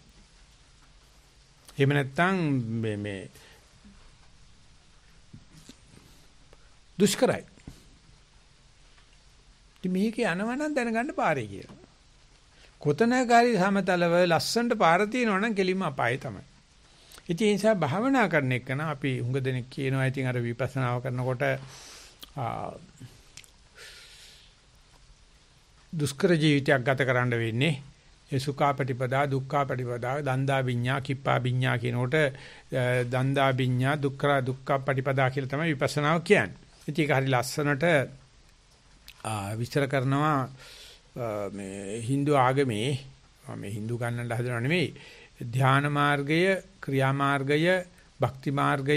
එහෙම නැත්නම් මේ මේ දුෂ්කරයි. ඉතින් මේකේ යනවනම් දැනගන්න පාරේ කියලා. කොතනකාරී සමතලව ලස්සනට පාර තියෙනවනම් කෙලින්ම අපායේ තමයි. ඉතින් ඒ නිසා භාවනා කරන එක න අපි හුඟ දෙනෙක් කියනවා ඉතින් අර විපස්සනාව කරනකොට දුෂ්කර ජීවිතයක් ගත කරන්න වෙන්නේ ඒ සුඛාපටිපදා දුක්ඛාපටිපදා දන්දා විඤ්ඤා කිප්පා විඤ්ඤා කියනකොට දන්දා විඤ්ඤා දුක්ඛ දුක්ඛාපටිපදා කියලා තමයි විපස්සනාව කියන්නේ. ඉතින් ඒක හරි ලස්සනට විස්තර කරනවා මේ Hindu ආගමේ මේ Hindu ගන්නට හදනව නෙමෙයි ධ්‍යාන මාර්ගය ක්‍රියා මාර්ගය භක්ති මාර්ගය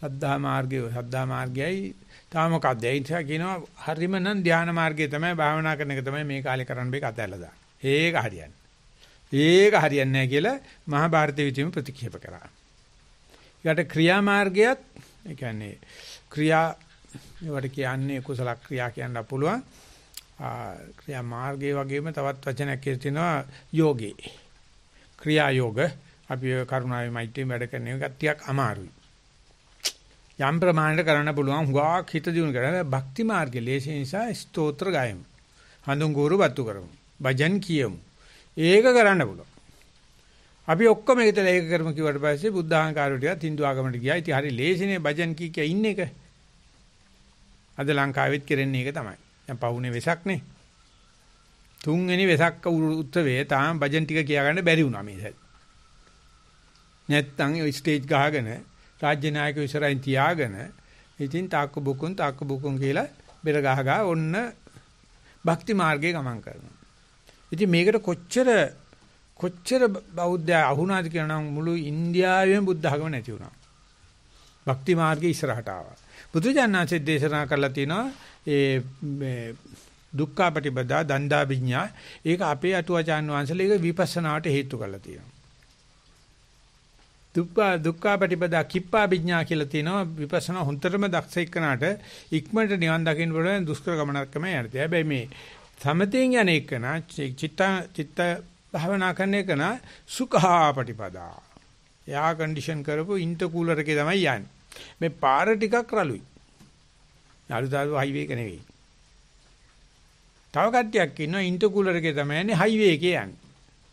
සද්ධා මාර්ගය සද්ධා මාර්ගයයි තාම මොකක්ද ඒ නිසා කියනවා හරිම නම් ධ්‍යාන මාර්ගය තමයි භාවනා කරන එක තමයි මේ කාලේ කරන්න බේක අතහැරලා දාන්න. ඒක හරියන්නේ. ඒක හරියන්නේ නැහැ කියලා මහා භාරතයේ විචිම ප්‍රතික්ෂේප කරා. ඊට ක්‍රියා මාර්ගයත් ඒ කියන්නේ ක්‍රියා ඒවට කියන්නේ කුසල ක්‍රියා කියන්න පුළුවන්. ක්‍රියා මාර්ගයේ වගේම තවත් වචනයක් කියලා තියෙනවා යෝගේ. ක්‍රියා යෝග අපි කරුණාවේ මෛත්‍රියෙන් වැඩ කරන එක ටිකක් අමාරුයි. යම් ප්‍රමාණයට කරන්න පුළුවන් හුඟක් හිත දියුණු කරලා භක්ති මාර්ගයේ ලේසි නිසා ස්තෝත්‍ර ගායමු. හඳුන් ගෝරු බත්තු කරමු. භජන් කියමු. ඒක කරන්න පුළුවන්. අපි ඔක්කොම එකතල ඒක කරමු කිව්වට පස්සේ බුද්ධ ආංකාරය ටිකත් Hindu ආගමට ගියා. ඉතින් හරි ලේසිනේ භජන් කී කිය ඉන්න එක. අද ලංකාවෙත් කරන්නේ ඒක තමයි. දැන් පවුනේ වෙසක්නේ. තුන්වෙනි වෙසක් උත්සවයේ තාම භජන් ටික කියාගන්න බැරි වුණා මේ සැරේ. නැත්තම් ස්ටේජ් ගහගෙන රාජ්‍ය නායක විසරයින් තියාගෙන ඉතින් තාක්කු බුකුන් තාක්කු බුකුන් කියලා බෙර ගහ ගහ ඔන්න භක්ති මාර්ගයේ ගමන් කරනවා. ඉතින් මේකට කොච්චර කොච්චර බෞද්ධ අහුණාද කියනවා මුළු ඉන්දියාවෙම බුද්ධ ධර්ම නැති වුණා. භක්ති මාර්ගයේ ඉස්සරහට ආවා. බුදුජානනාංශයේ දේශනා කරලා තිනවා ඒ දුක්ඛපටිපදා දණ්ඩා විඤ්ඤා ඒක අපේ අටුවාචාන් වහන්සේලා ඒක විපස්සනාවට හේතු කරලා තියෙනවා. දුක්ඛ දුක්ඛපටිපදා කිප්පා විඥා කියලා තියෙනවා විපස්සනා හොන්තරම දක්ෂ එක්කනට ඉක්මනට නිවන් දකින්න පුළුවන් දුෂ්කර ගමනක් තමයි යන්නේ. හැබැයි මේ සමතෙන් යන එකන චිත්ත චිත්ත භාවනා කරන එකන සුඛාපටිපදා. එයා කන්ඩිෂන් කරපු ඉන්ටර්කූලර් එකේ තමයි යන්නේ. මේ පාර ටිකක් රළුයි. අලුතාලු හයිවේ එක නෙවෙයි. තව කට්ටියක් ඉන්නවා ඉන්ටර්කූලර් එකේ තමයි යන්නේ හයිවේ එකේ යන්නේ.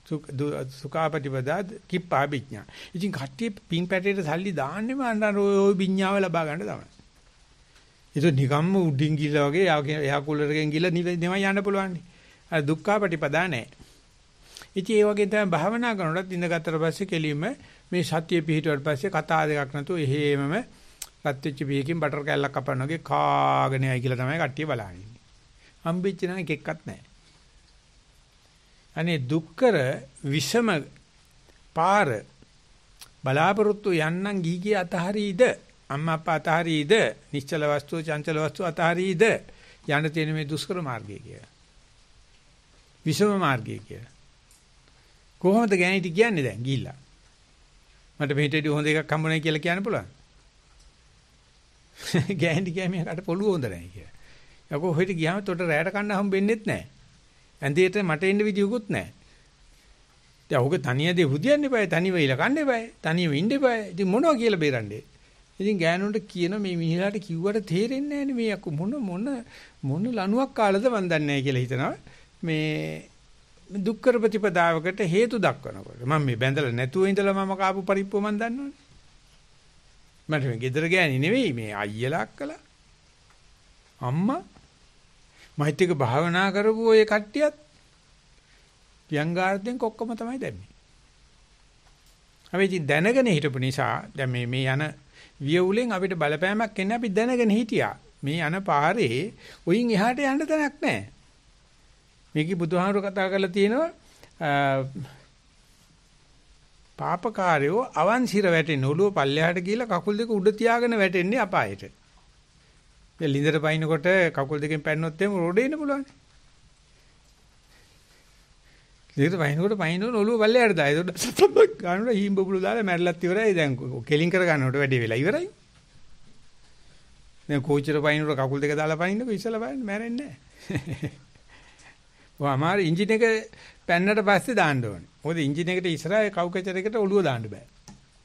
සුඛාපටිපදා කිප්පා විඥා. ඉතින් කට්ටිය පින් පැටේට සල්ලි දාන්නෙම අnder ওই විඥාව ලබා ගන්න තමයි. ඒක නිකම්ම උඩින් ගිහලා වගේ එහා කුලරකින් ගිහලා නෙමෙයි යන්න පුළුවන්. අර දුක්ඛාපටිපදා නැහැ. ඉතින් ඒ වගේ තමයි භාවනා කරනකොටත් ඉඳගත්තට පස්සේ කෙලින්ම මේ සතිය පිහිටුවට පස්සේ කතා දෙකක් නැතුව එහෙමම රත් වෙච්ච බීයකින් බටර් කෑල්ලක් කපන්න වගේ කාගෙන යයි කියලා තමයි කට්ටිය බලන්නේ. හම්බෙච්ච නම් එකෙක්වත් නැහැ. අනේ දුක්කර විෂම පාර බලාපොරොත්තු යන්නම් ගීගේ අතහරීද අම්මා අප්පා අතහරීද නිශ්චල වස්තු චංචල වස්තු අතහරීද යන්න තියෙන මේ දුෂ්කර මාර්ගය කියලා. විෂම මාර්ගය කියලා. කොහොමද ගෑණිටි කියන්නේ දැන් ගිහිල්ලා? මට මෙහෙටදී හොඳ එකක් හම්බුනේ කියලා කියන්න පුළුවන්. ගෑණිටි කියන්නේ මේකට පොළු හොඳ නැහැ කියලා. යකෝ හෙට ගියාම තොට රැයට කන්න හම්බෙන්නෙත් නැහැ. ඇඳේට මට එන්න විදියකුත් නැහැ. දැන් ඔහුගේ තනියදී හුදියන්න එපා, තනියම ඉල කන්න එපා, තනියම ඉන්න එපා. ඉතින් මොනවා කියලා බේරන්නේ? ඉතින් ගෑනුන්ට කියන මේ මිනිහලාට කිව්වට තේරෙන්නේ නැහැ මේ අකු මොන මොන මොන ලණුවක් කාලද මන් දන්නේ නැහැ කියලා හිතනවා. මේ දුක්කර ප්‍රතිපදාවකට හේතු දක්වනකොට මම මේ බැඳලා නැතුව ඉඳලා මම කාපු පරිප්පුව මන් දන්නවනේ. මට මේ ගෙදර ගෑණි නෙවෙයි මේ අයියලා අක්කලා. අම්මා මෛත්‍රික භාවනා කරපු ඔය කට්ටියත් ව්‍යංගාර්ථයෙන් කොක්කම තමයි දැම්මේ. අපි ඉතින් දැනගෙන හිටපු නිසා දැන් මේ මේ යන වියවුලෙන් අපිට බලපෑමක් එන්නේ අපි දැනගෙන හිටියා. මේ යන පාරේ උයින් එහාට යන්න තැනක් නැහැ. මේකේ බුදුහාමුදුරු කතා කරලා තියෙනවා පාපකාරයෝ අවන්සිර වැටෙන ඔළුව පල්ලෙහාට ගිහලා කකුල් දෙක උඩ තියාගෙන වැටෙන්නේ අපායට. දැන් ලින්දර පයින්නකොට කකුල් දෙකෙන් පැන්නොත් එහම රොඩේ එන්න පුළුවන්. ලින්දර පයින්නකොට පයින්නොත් ඔළුව පල්ලෙහාට දායි. ඒකට ගන්නකොට හීම් බබුළු දාලා මැරලත් ඉවරයි. දැන් කෙලින් කර ගන්නකොට වැඩි වෙලා ඉවරයි. දැන් කෝච්චර පයින්නකොට කකුල් දෙක දාලා පයින්නකො ඉස්සලා බලන්න මැරෙන්නේ නැහැ. ඔය අමාරු එන්ජින් එක පැන්නට පස්සේ දාන්න ඕනේ. මොකද එන්ජින් එකට ඉස්සරහා කවුකචර් එකට ඔළුව දාන්න බෑ.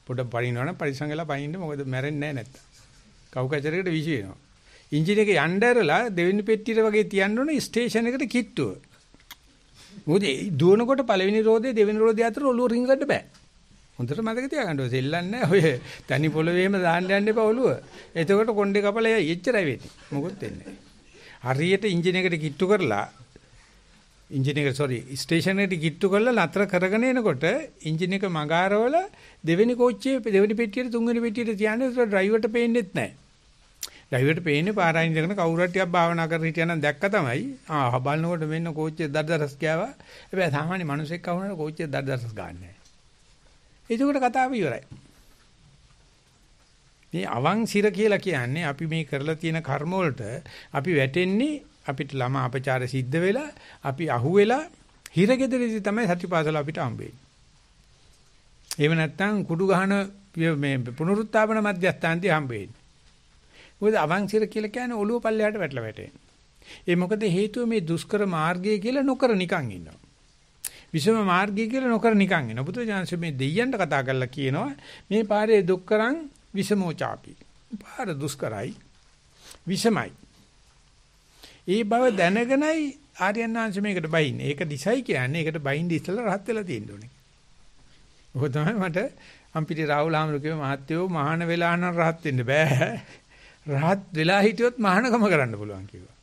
පොඩ පරිණවන පරිසං වෙලා පයින්න මොකද මැරෙන්නේ නැහැ නැත්තම්. කවුකචර් එකට විසි වෙනවා. එන්ජින් එක යන්න ඇරලා දෙවෙනි පෙට්ටියට වගේ තියන්න ඕනේ ස්ටේෂන් එකට කිට්ටුව. මොකද දුවනකොට පළවෙනි රෝදේ දෙවෙනි රෝදේ අතර ඔළුව රිංග ගන්න බෑ. හොඳට මතක තියාගන්න ඕනේ. සෙල්ලන්නේ ඔය තනි පොළවේම දාන්න යන්න එපා ඔළුව. එතකොට කොණ්ඩේ කපලා එච්චරයි වෙන්නේ. මොකොත් වෙන්නේ හරියට එන්ජින් එකට කිට්ටු කරලා එන්ජින් එක sorry ස්ටේෂන් එකට කිට්ටු කරලා නතර කරගෙන එනකොට එන්ජින් එක මගාරවල දෙවෙනි කෝච්චියේ දෙවෙනි පෙට්ටියට තුන්වෙනි පෙට්ටියට තියන්නේ ඒක ඩ්‍රයිවර්ට පේන්නේත් නැහැ. ඩ්‍රයිවර්ට පේන්නේ පාරායින් ඉඳගෙන කවුරු ටිකක් භාවනා කරගෙන හිටියනම් දැක්ක තමයි ආ බලනකොට මෙන්න කෝච්චිය දඩදරස් ගෑවා. හැබැයි සාමාන්‍ය මිනිස්සෙක් කවුරුනට කෝච්චිය දඩදරස් ගන්නෑ. එතකොට කතාව ඉවරයි. මේ අවංසිර කියලා කියන්නේ අපි මේ කරලා තියෙන කර්ම වලට අපි වැටෙන්නේ අපිට ළම අපචාර සිද්ධ වෙලා අපි අහුවෙලා හිරගෙදරදී තමයි සත්‍යපාසල අපිට හම්බෙන්නේ. එහෙම නැත්නම් කුඩු ගහන මේ පුනරුත්ථාපන මධ්‍යස්ථානදී හම්බෙන්නේ. මොකද අවංශිර කියලා කියන්නේ ඔළුව පල්ලෙහාට වැටලා වැටෙන්නේ. ඒ මොකද හේතුව මේ දුෂ්කර මාර්ගය කියලා නොකර නිකන් ඉන්නවා. විසම මාර්ගය කියලා නොකර නිකන් ඉන්නවා. බුදුජානක මේ දෙයයන්ට කතා කරලා කියනවා මේ පාරේ දුක්කරං විසමෝචාපි. පාර දුෂ්කරයි විසමයි. ඒ බව දැනගෙනයි ආර්යනාංශ මේකට බයින්නේ. ඒක දිසයි කියන්නේ ඒකට බයින්ද ඉස්සලා රහත් වෙලා තියෙන්න ඕනේ. ඔක තමයි මට අම්පිටි රාහුල ආමරු කිව්ව මහත්යෝ මහාන වෙලා නම් රහත් වෙන්න බෑ. රහත් වෙලා හිටියොත් මහානකම කරන්න පුළුවන් කිව්වා.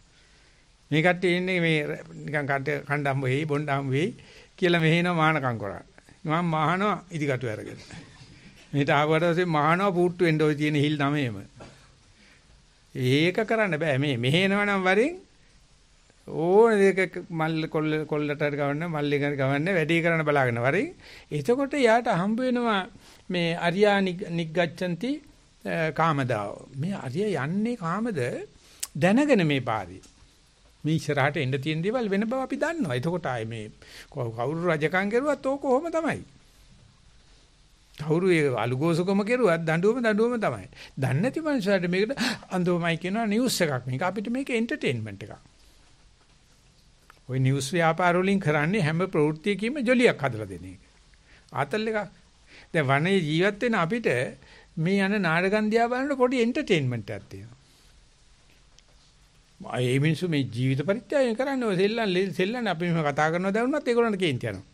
මේ කට්ටිය ඉන්නේ මේ නිකන් කණ්ඩ හම්බ වෙයි බොණ්ඩ හම්බ වෙයි කියලා මෙහෙනවා මහානකම් කරා. මම මහානවා ඉදිකටු අරගෙන. මෙහෙට ආවට පස්සේ මහානවා පුට්ටු වෙන්න ඔය තියෙන හිල් නමේම. ඒක කරන්න බෑ මේ මෙහෙනවනම් වරින් ඕන දෙයක මල් කොල්ල කොල්ලට හරි ගවන්න මල්ලි හරි ගවන්න වැඩි කරන්න බලාගෙන වරින් එතකොට යාට හම්බ වෙනවා මේ අරියා නිග්ගච්ඡanti කාමදාව මේ අරිය යන්නේ කාමද දැනගෙන මේ පාරේ මේ ඉස්සරහට එන්න තියෙන දේවල් වෙන බව අපි දන්නවා එතකොට ආයේ මේ කවුරු රජකම් කරුවත් ඕක කොහොම තමයි කවුරු ඒ අලුගෝසුකම කෙරුවත් දඬුවම දඬුවම තමයි. දන්නේ නැති මනුස්සයන්ට මේකට අඳුමයි කියනවා නිවුස් එකක්. මේක අපිට මේක එන්ටර්ටේන්මන්ට් එකක්. ওই නිවුස් ව්‍යාපාර වලින් කරන්නේ හැම ප්‍රවෘත්තියකීම ජොලියක් හදලා දෙන එක. ආතල් එකක්. දැන් වනයේ ජීවත් වෙන අපිට මේ යන නාටකම් දිහා බලනකොට පොඩි එන්ටර්ටේන්මන්ට් එකක් තියෙනවා. ඒ මිනිස්සු මේ ජීවිත පරිත්‍යාගය කරන්නේ ඔය සෙල්ලම් සෙල්ලම් අපි මෙහෙම කතා කරනවා දැනුණත් ඒගොල්ලන්ට කේන්ති යනවා.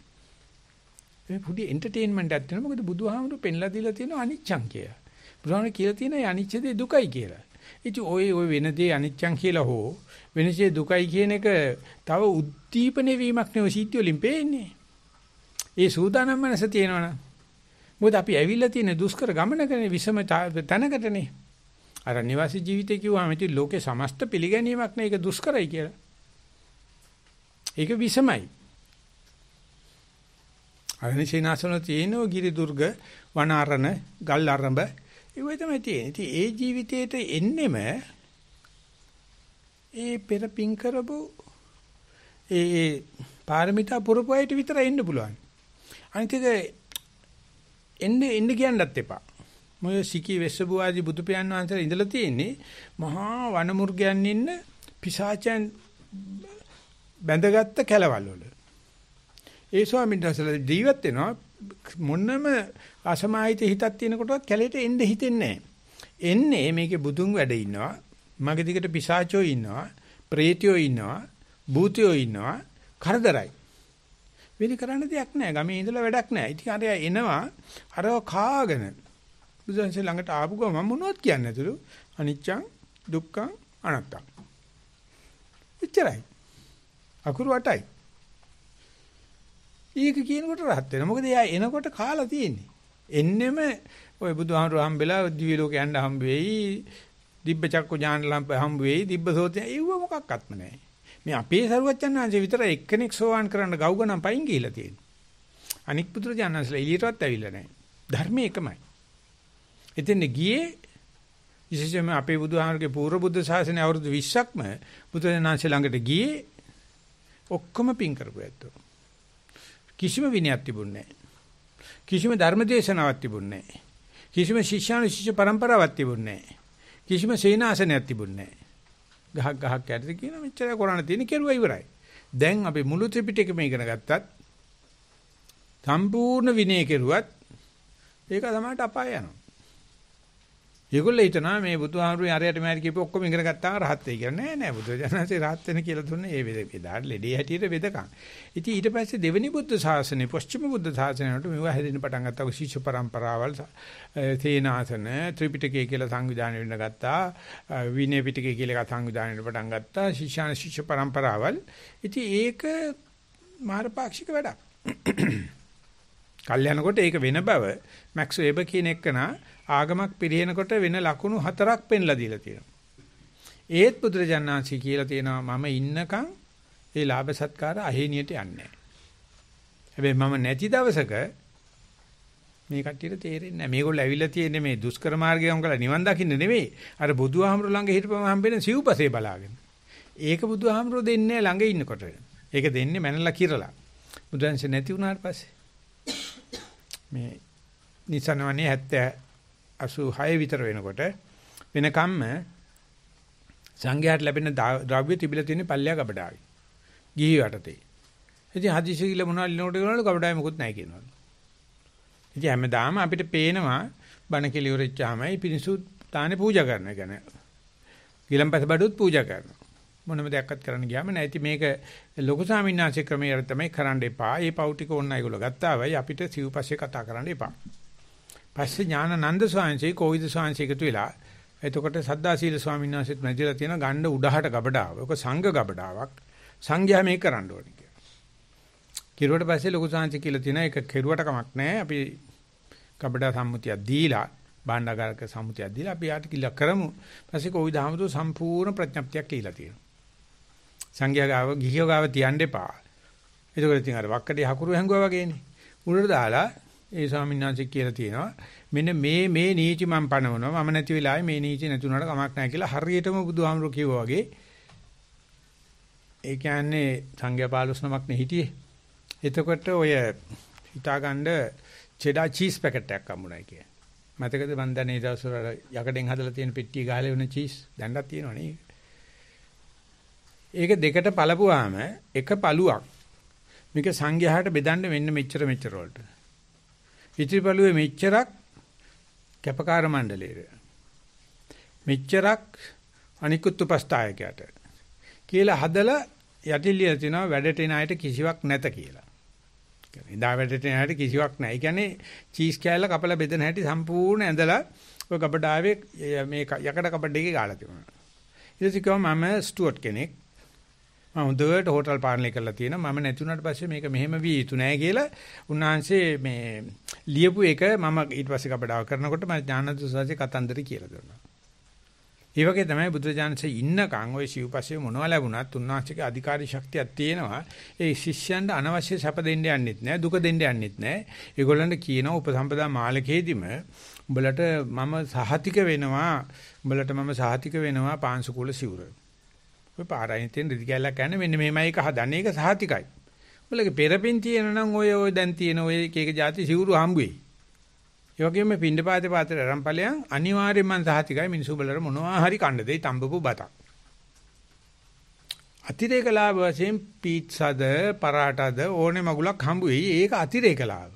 මේ පොඩි එන්ටර්ටේන්මන්ට් එකක් තියෙනවා. මොකද බුදුහාමුදුරු පෙන්ලා දීලා තියෙනවා අනිච්චං කියලා. බුදුහාමුදුරු කියලා තියෙනවා අනිච්ච දේ දුකයි කියලා. ඉතින් ඔය ඔය වෙන දේ අනිච්චං කියලා හෝ වෙනසේ දුකයි කියන එක තව උද්දීපන වීමක් නෙවෙයි සිද්ධ වලින් පේන්නේ. ඒ සූදානම් මනස තියෙනවනේ. මොකද අපි ඇවිල්ලා තියෙන දුෂ්කර ගමනකනේ විසම තැනකටනේ. අර නිවාසී ජීවිතය කිව්වම ඉතින් ලෝකේ සමස්ත පිළිගැනීමක් නේ ඒක දුෂ්කරයි කියලා. ඒක විසමයි. අරණසේනාසන තියෙනෝ ගිරි දුර්ග වනාරණ ගල් අරඹ ඒවයි තමයි තියෙන්නේ. ඉතින් ඒ ජීවිතේට එන්නෙම ඒ පෙර පිං කරපු ඒ ඒ පාරමිතා පුරපු අයට විතර එන්න පුළුවන්. අනිත් එක එන්න එන්න කියන්නත් එපා. මොය සිකි වෙස්සබු ආදී බුදු පියාණන් වහන්සේලා ඉඳලා තියෙන්නේ මහා වනමුර්ගයන් ඉන්න පිසාචයන් බැඳගත්ත කැලවල් වල. ඒ ස්වාමීන් වහන්සේලා ජීවත් වෙනවා මොනම අසමාහිත හිතක් තියෙනකොටවත් කැලේට එන්න හිතෙන්නේ නැහැ. එන්නේ මේකේ බුදුන් වැඩ ඉන්නවා. මගේ දිගට පිසාචෝ ඉන්නවා. ප්‍රේතයෝ ඉන්නවා. භූතයෝ ඉන්නවා. කරදරයි. වෙන කරන්න දෙයක් නැහැ. ගමේ ඉඳලා වැඩක් නැහැ. ඉතින් අර එනවා අරව කාගෙන බුදුන්සේ ළඟට ආපු ගමන් මොනවද කියන්නේ නැතුළු අනිච්චං දුක්ඛං අනත්තං. එච්චරයි. අකුරු 8යි. ඒක කියනකොට රහත් වෙනවා. මොකද එයා එනකොට කාලා තියෙන්නේ. එන්නෙම ඔය බුදුහාමුදුරු හම්බෙලා දිව්‍ය ලෝකේ යන්න හම්බ වෙයි. දිබ්බ චක්ක ඥාන ලම්ප හම්බ වෙයි. දිබ්බ සෝතය ඒව මොකක්වත්ම නැහැ. මේ අපේ සරුවච්චන්හන්සේ විතර එක්කෙනෙක් සෝවාන් කරන්න ගව්ගනම් පයින් ගිහිලා තියෙනවා. අනික් පුදුරජානන්සලා එළියටවත් ඇවිල්ලා නැහැ. ධර්මයේ එකමයි. එතෙන් ගියේ විශේෂයෙන්ම අපේ බුදුහාමරගේ පූර්ව බුද්ධ ශාසනය අවුරුදු 20ක්ම බුදුරජාණන්සේ ළඟට ගියේ ඔක්කොම පින් කරපු ඇත්තෝ. කිසිම විනයක් තිබුණේ නැහැ. කිසිම ධර්මදේශනාවක් තිබුණේ නැහැ. කිසිම ශිෂ්‍යානුශිෂ්‍ය પરම්පරාවක් තිබුණේ නැහැ. කිසිම සේනාසනයක් තිබුණේ නැහැ. ගහක් ගහක් යටතේ කියන මෙච්චර කරණ තියෙන කෙරුවා ඉවරයි. දැන් අපි මුළු ත්‍රිපිටකෙම ඉගෙන ගත්තත් සම්පූර්ණ විනය කෙරුවත් ඒක තමයි අපාය යනවා. ඒගොල්ලෝ හිතනවා මේ බුදුහාමුදුරුවෝ අරයට මෑරි කියපු ඔක්කොම ඉගෙන ගත්තාම රහත් වෙයි කියලා. නෑ නෑ බුදුරජාණන්සේ රහත් වෙන කියලා දුන්නේ ඒ වෙද වෙදාට ලෙඩේ හැටියට වෙදකම්. ඉතින් ඊට පස්සේ දෙවෙනි බුද්ධ ශාසනය, පස්චිම බුද්ධ ශාසනයට මෙව හැදෙන්න පටන් ගත්තා. ශිෂ්‍ය පරම්පරාවල් තේනාසන ත්‍රිපිටකය කියලා සංවිධානය වෙන්න ගත්තා. විනය පිටකය කියලා එකක් සංවිධානය වෙන්න පටන් ගත්තා. ශිෂ්‍යාන ශිෂ්‍ය පරම්පරාවල්. ඉතින් ඒක මාර්ගපාක්ෂික වැඩක්. කල්යනකොට ඒක වෙන බව මැක්ස් වෙබර් කියන එකනා ආගමක් පිරිනකොට වෙන ලකුණු හතරක් පෙන්ලා දීලා තියෙනවා. ඒත් බුදුරජාණන්සි කියලා තියෙනවා මම ඉන්නකම් ඒ ලාභ සත්කාර අහේනියට යන්නේ හැබැයි මම නැති දවසක මේ කට්ටියට තේරෙන්නේ නැහැ. මේගොල්ලෝ ඇවිල්ලා තියෙන්නේ මේ දුෂ්කර මාර්ගයෙන් කරලා නිවන් දකින්න නෙවෙයි. අර බුදුහාමුදුර ළඟ හිටපම හම්බෙන සිව්පසේ බලාගෙන. ඒක බුදුහාමුදුර දෙන්නේ ළඟ ඉන්නකොට. ඒක දෙන්නේ මැනලා කිරලා. බුදුන්සේ නැති වුණාට පස්සේ මේ නිසනවනේ 70 86 විතර වෙනකොට වෙනකම්ම සංඝයාට ලැබෙන ද්‍රව්‍ය තිබිලා තියෙන පල්ලිය ගබඩාවේ. ගිහි යටතේ. ඉතින් හදිසි කියලා මොනවද ලිනෝට කරනවලු ගබඩාවේ මොකුත් නැහැ කියනවලු. ඉතින් හැමදාම අපිට පේනවා බණ කෙලිවරච්චාමයි පිනිසු තානේ පූජා කරන එක ගැන. ගිලම්පස බඩුත් පූජා කරනවා. මොනම දෙයක්වත් කරන්න ගියාම නැහැ. ඉතින් මේක ලොකු සාමින්නාංශ ක්‍රමයේ තමයි කරන්න එපා. ඒ පව් ටික ඕන්න ඒගොල්ලෝ ගත්තා වෙයි අපිට සිව්පස්සේ කතා කරන්න එපා. පස්සේ ඥානানন্দ ස්වාමීන්සේ කෝවිද ස්වාමීන්සේ එකතු වෙලා එතකොට සද්දාශීල ස්වාමීන් වහන්සේත් මැදිලා තියෙන ගණ්ඩ උඩහට ගබඩාව. ඒක සංඝ ගබඩාවක්. සංඝයා මේක කරන්න ඕනේ කියලා. කිරුවට පස්සේ ලොකු ස්වාමීන්සේ කියලා තියෙන එක කෙරුවට කමක් නැහැ. අපි ගබඩා සම්මුතියක් දීලා භාණ්ඩාගාරක සම්මුතියක් දීලා අපි යාට කිලා කරමු. පස්සේ කොවිද හමුදු සම්පූර්ණ ප්‍රඥප්තියක් කියලා තියෙනවා. සංඝයා ගාව ගිහියෝ ගාව තියන්න එපා. එතකොට ඉතින් අර වක්කඩේ හකුරු හැංගුවා වගේනේ. උඩට දාලා ඒ ස්වාමීන් වහන්සේ කියලා තියෙනවා මෙන්න මේ මේ නීති මම පනවනවා මම නැති වෙලාවේ මේ නීති නැතුණාට කමක් නැහැ කියලා හරියටම බුදුහාමුදුරුවෝ කිව්වා වගේ ඒ කියන්නේ සංඝයා 15 නමක් නේ හිටියේ එතකොට ඔය හිතාගන්න චෙඩා චීස් පැකට් එකක් හම්බුනායි කිය. මතකද මන් දැන් ඒ දවස්වල යකඩෙන් හදලා තියෙන පෙට්ටිය ගහලා වෙන චීස් දැන්වත් තියෙනවනේ. ඒක දෙකට පළපුවාම එක පළුවක් මේක සංඝයාට බෙදන්න මෙන්න මෙච්චර මෙච්චර වලට. ඉතිරිපළුවේ මෙච්චරක් කැපකාර මණ්ඩලයේ මෙච්චරක් අනිකුත් උපස්ථායකයට කියලා හදලා යටිලිය තිනවා වැඩට එන අයට කිසිවක් නැත කියලා. ඉදා වැඩට එන අයට කිසිවක් නැහැ. ඒ කියන්නේ චීස් කෑල්ල කපලා බෙදෙන හැටි සම්පූර්ණ ඇඳලා ඔය කපඩාවේ මේ යකඩ කපඩේකේ ගාලා තිබුණා. ඊට පස්සේ කිව්වා මම ස්ටුවර්ට් කෙනෙක්. මම හොඳට හෝටල් පාලනය කරලා තියෙනවා. මම නැති වුණාට පස්සේ මේක මෙහෙම විය යුතු නෑ කියලා උන්වහන්සේ මේ ලියපු එක මම ඊට පස්සේ කපඩාව කරනකොට මම ඥානදුසාරසේ කතන්දර කියලා දුන්නා. ඒ වගේ තමයි බුදුජානසේ ඉන්නකන් ওই සිව්පස්සේ මොනවා ලැබුණත් උන්වහන්සේගේ අධිකාරී ශක්තියක් තියෙනවා. ඒ ශිෂ්‍යයන්ට අනවශ්‍ය සැප දෙන්න යන්නෙත් නෑ, දුක දෙන්න යන්නෙත් නෑ. ඒගොල්ලන්ට කියන උපසම්පදා මාලකයේදීම උඹලට මම සහතික වෙනවා, උඹලට මම සහතික වෙනවා පාංශුකූල සිවුරේ. ඔය පාරයින් තියෙන රිදි කැල්ලක් කියන්නේ මෙන්න මෙහෙමයි එක හදන්නේ ඒක සහතිකයි. උඹලගේ පෙරපින් තියෙන නම් ඔය ඔය දැන් තියෙන ඔය එක එක જાති සිවුරු හම්බුවේ. ඒ වගේම පින්ඩපාතේ පාත්‍රය අරන් ඵලයන් අනිවාර්යයෙන්ම සහතිකයි මිනිසු බලර මොනවා හරි කන්න දෙයි තඹපු බතක්. අතිරේක ලාභ වශයෙන් පීට්සාද පරාටාද ඕනේ මගුලක් හම්බුවේ. ඒක අතිරේක ලාභ.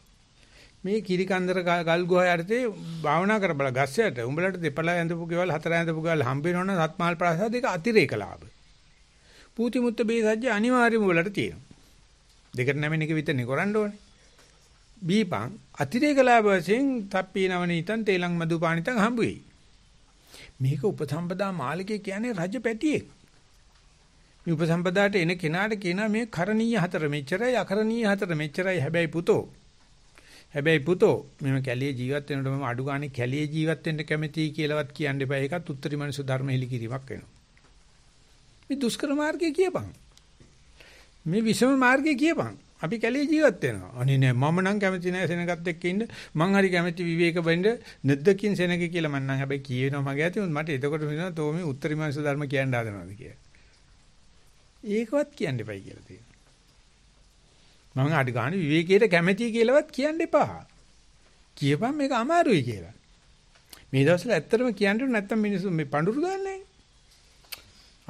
මේ කිරි කන්දර ගල් ගුහා යටතේ භාවනා කර බල ගස්සයට උඹලට දෙපළ ඇඳපු ගෙවල් හතර ඇඳපු ගෙවල් හම්බ වෙනවනම් සත්මාල් ප්‍රාසාද ඒක අතිරේක ලාභ. පූති මුත්ත බේසජ්‍ය අනිවාර්යයෙන්ම වලට තියෙනවා. දෙකට නැමෙන එක විතරනේ කරන්න ඕනේ. බීපං අතිරේක ලාභ වශයෙන් තප්පීනවනීතං තේලං මදුපාණිතං හම්බ වෙයි. මේක උපසම්පදා මාලිකේ කියන්නේ රජ පැටියෙක්. මේ උපසම්පදාට එන කෙනාට කියනවා මේ කරණීය හතර මෙච්චරයි අකරණීය හතර මෙච්චරයි හැබැයි පුතෝ. හැබැයි පුතෝ මම කැලියේ ජීවත් වෙනකොට මම අඩු ගානේ කැලියේ ජීවත් වෙන්න කැමතියි කියලාවත් කියන්න එපා. ඒකත් උත්තරී මනුස්ස ධර්ම හෙලි කිරීමක් වෙනවා. මේ දුෂ්කර මාර්ගය කියපන්. මේ විසම මාර්ගය කියපන්. අපි කැලේ ජීවත් වෙනවා. අනේ නෑ මම නම් කැමති නෑ සෙනගත් එක්ක ඉන්න. මං හරි කැමති විවේක වෙන්න නැද්දකින් සෙනග කියලා මං නම් හැබැයි කියනවා මගේ ඇති මට එතකොට හිතෙනවා තෝ මේ උත්තරීය මාංශ ධර්ම කියන්න හදනවාද කියලා. ඒකවත් කියන්න එපයි කියලා තියෙනවා. මම අඩ ගන්න විවේකයට කැමති කියලාවත් කියන්න එපා. කියපන් මේක අමාරුයි කියලා. මේ දවස්වල ඇත්තටම කියන්න නැත්තම් මිනිස්සු මේ පඳුරු දාන්නේ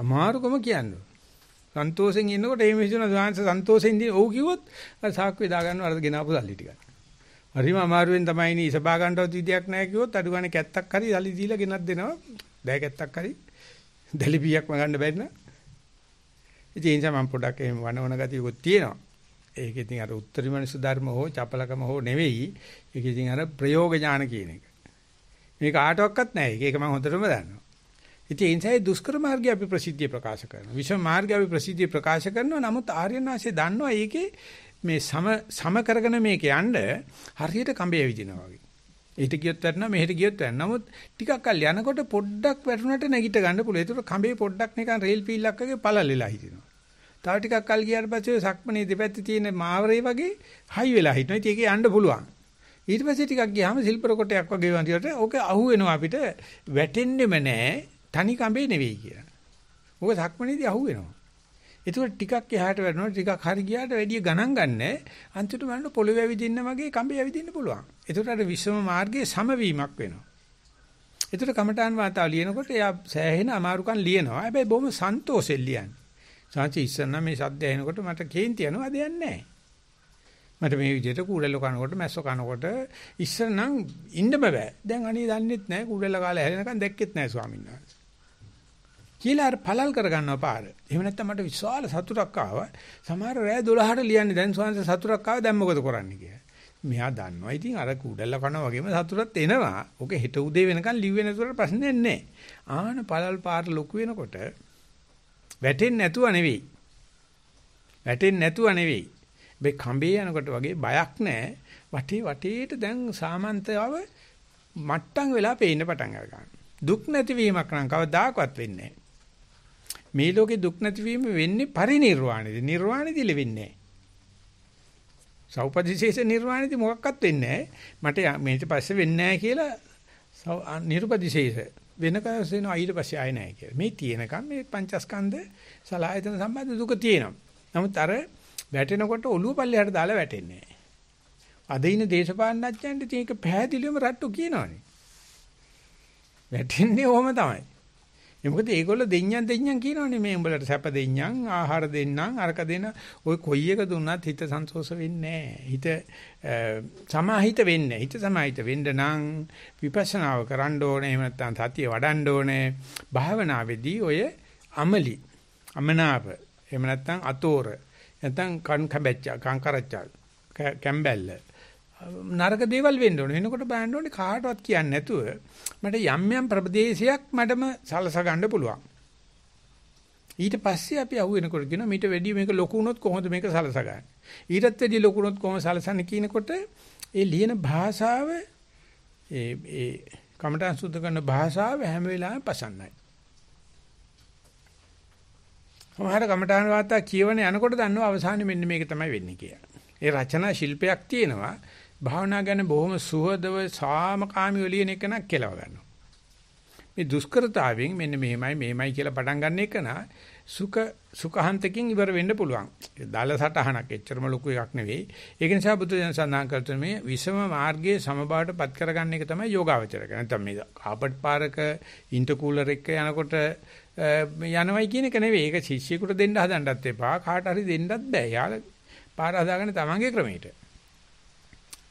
අමාරුකම කියන්නේ. සන්තෝෂෙන් ඉන්නකොට එහෙම හිතන සාංශ සන්තෝෂෙන් ඉඳි ඔව් කිව්වොත් අර සාක්කුවේ දා ගන්නවා අර ගෙනාපු සල්ලි ටික. හරිම අමාරුවෙන් තමයි ඉනි ඉසබා ගන්නවත් විදියක් නැහැ කිව්වොත් අඩු ගානේ කැත්තක් හරි සල්ලි දීලා ගෙනත් දෙනවා. දැය කැත්තක් හරි දැලිපියක් මගන්න බැරි නා. ඉතින් ඒ නිසා මම පොඩක් එහෙම වනවන ගතියකුත් තියෙනවා. ඒක ඉතින් අර උත්තරීය මනස ධර්ම හෝ චපලකම හෝ නෙවෙයි. ඒක ඉතින් අර ප්‍රයෝග ඥාන කියන එක. මේක ආටවක්වත් නැහැ. ඒක මම හොඳටම දන්නවා. ඉතින් ඒ නිසා දුෂ්කර මාර්ගය අපි ප්‍රසිද්ධිය ප්‍රකාශ කරනවා. විෂම මාර්ගය අපි ප්‍රසිද්ධිය ප්‍රකාශ කරනවා. නමුත් ආර්යනාංශය දන්නවා ඒකේ මේ සම සම කරගෙන මේක යන්න හරියට කඹේ විදිනවා වගේ. ඊට ගියොත් වැටෙනවා මෙහෙට ගියොත් වැටෙනවා. නමුත් ටිකක් කල් යනකොට පොඩ්ඩක් වැටුණට නැගිට ගන්න පුළුවන්. ඒකට කඹේ පොඩ්ඩක් නිකන් රේල් පීල්ලක් වගේ පළලෙලා හිටිනවා. තව ටිකක් කල් ගියාට පස්සේ සක්මනේ දෙපැත්තේ තියෙන මාවරේ වගේ හයි වෙලා හිටිනවා. ඉතින් ඒකේ යන්න පුළුවන්. ඊට පස්සේ ටිකක් ගියාම සිල්පර කොටයක් වගේ වන්දියට ඕක අහු වෙනවා අපිට වැටෙන්නෙම නැහැ තනි කඹේ නෙවෙයි කියලා. ඕක සක්මණේදී අහුවෙනවා. ඒකට ටිකක් එහාට වැටෙනවා ටිකක් හරි ගියාට වැඩි ගණන් ගන්න අන්තිමට බලන්න පොළොවේ ඇවිදින්න වගේ කඹේ ඇවිදින්න පුළුවන්. ඒකට අර විශ්වම මාර්ගයේ සමවීමක් වෙනවා. ඒකට කමඨාන් වාතාව ලියනකොට එයා සෑහෙන අමාරුකම් ලියනවා. හැබැයි බොහොම සන්තෝෂෙන් ලියන්නේ. සාංචි ඉස්සන්න මේ සද්ද ඇහෙනකොට මට කේන්ති යනවා දෙයක් නැහැ. මට මේ විදිහට කුඩෙල්ල කනකොට මැස්සෝ කනකොට ඉස්සර නම් ඉන්න බෑ. දැන් අනේ දන්නෙත් නැහැ කුඩෙල්ල කාලේ හැලෙනකන් දැක්කෙත් නැහැ ස්වාමීන් වහන්සේ. කියලා අර පළල් කරගන්නවා පාර. එහෙම නැත්නම් මට විශාල සතුටක් ආවා. සමහර රෑ 12ට ලියන්නේ දැන් ස්වාමීන් සතුටක් ආවා දැන් මොකද කරන්නේ කියලා. මෙයා දන්නවා. ඉතින් අර කුඩල්ල කනවා වගේම සතුටක් එනවා. ඔක හෙට උදේ වෙනකන් ලිව්වේ නැතුවට ප්‍රශ්නේ නැහැ. ආන පළල් පාර ලොකු වෙනකොට වැටෙන්නේ නැතුව නෙවෙයි. වැටෙන්නේ නැතුව නෙවෙයි. මේ කඹේ යනකොට වගේ බයක් නැහැ. වටේ වටේට දැන් සාමන්තයව මට්ටම් වෙලා පේන්න පටන් ගන්නවා. දුක් නැතිවීමක් නම් කවදාකවත් වෙන්නේ නැහැ. මේ ලෝකේ දුක් නැතිවීම වෙන්නේ පරිණිරවාණයදී. නිර්වාණයදී ලෙවෙන්නේ නැහැ. සෞපදිශේෂ නිර්වාණයදී මොකක්වත් වෙන්නේ නැහැ. මට මේක පස්සේ වෙන්නේ නැහැ කියලා නිර්පදිශේෂ වෙනකස් වෙනවා ඊට පස්සේ ආය නැහැ කියලා. මේ තියෙනකම් මේ පංචස්කන්ධ සලආයතන සම්බන්ධ දුක තියෙනවා. නමුත් අර වැටෙනකොට ඔළුව පල්ලෙහාට දාලා වැටෙන්නේ නැහැ. අද ඉන්න දේශපාලනඥයන්ට තියෙක පැහැදිලිවම රට්ටු කියනවානේ. වැටෙන්නේ ඔහම තමයි. ඒ මොකද ඒගොල්ලෝ දෙඤ්ඤම් දෙඤ්ඤම් කියනවනේ මේ උඹලට සැප දෙඤ්ඤම් ආහාර දෙන්නම් අරක දෙන ඔය කොයි එක දුන්නත් හිත සන්තෝෂ වෙන්නේ හිත සමාහිත වෙන්නේ හිත සමාහිත වෙන්න නම් විපස්සනාව කරන්න ඕනේ. එහෙම නැත්නම් සතිය වඩන්න ඕනේ. භාවනාවේදී ඔය අමලි අමනාප එහෙම නැත්නම් අතෝර නැත්නම් කන් කැබැච්චා කන් කරච්චා කැම්බැල්ල නරක දේවල් වෙන්න ඕනේ. එනකොට බලන්න ඕනේ කාටවත් කියන්නේ නැතුව මට යම් යම් ප්‍රදේශයක් මටම සලස ගන්න පුළුවන්. ඊට පස්සේ අපි අහුවෙනකොට කියනවා මීට වැඩි මේක ලොකු වුණොත් කොහොමද මේක සලසගන්නේ? ඊටත් වැඩි ලොකු වුණොත් කොහොමද සලසන්නේ කියනකොට ඒ ලියන භාෂාව ඒ ඒ කමඨං සුද්ධ කරන භාෂාව හැම වෙලාවෙම පසන්නයි. සමහර කමඨාන වාර්තා කියවන යනකොට දන්නවා අවසානයේ මෙන්න මේක තමයි වෙන්නේ කියලා. ඒ රචනා ශිල්පයක් තියෙනවා. භාවනා ගැන බොහොම සුහදව සාමකාමීව ලියන එක නක් කෙලව ගන්නවා. මේ දුෂ්කරතාවෙන් මෙන්න මෙහෙමයි මෙහෙමයි කියලා පටන් ගන්න එක නා සුඛ සුඛාන්තකින් ඉවර වෙන්න පුළුවන්. දාල සටහනක් එච්චරම ලොකු එකක් නෙවෙයි. ඒක නිසා බුදුදහම සඳහන් කරන මේ විසම මාර්ගයේ සමබාට පත් කරගන්න එක තමයි යෝගාවචර කරන්නේ. නැත්නම් මේ කාපට් පාරක ඉන්ටර්කූලර් එක යනකොට යනවයි කියන එක නෙවෙයි. ඒක ශිෂ්‍යයෙකුට දෙන්න හදන්නත් එපා. කාට හරි දෙන්නත් බෑ. යාළ පාර හදාගන්න තමන්ගේ ක්‍රමයට.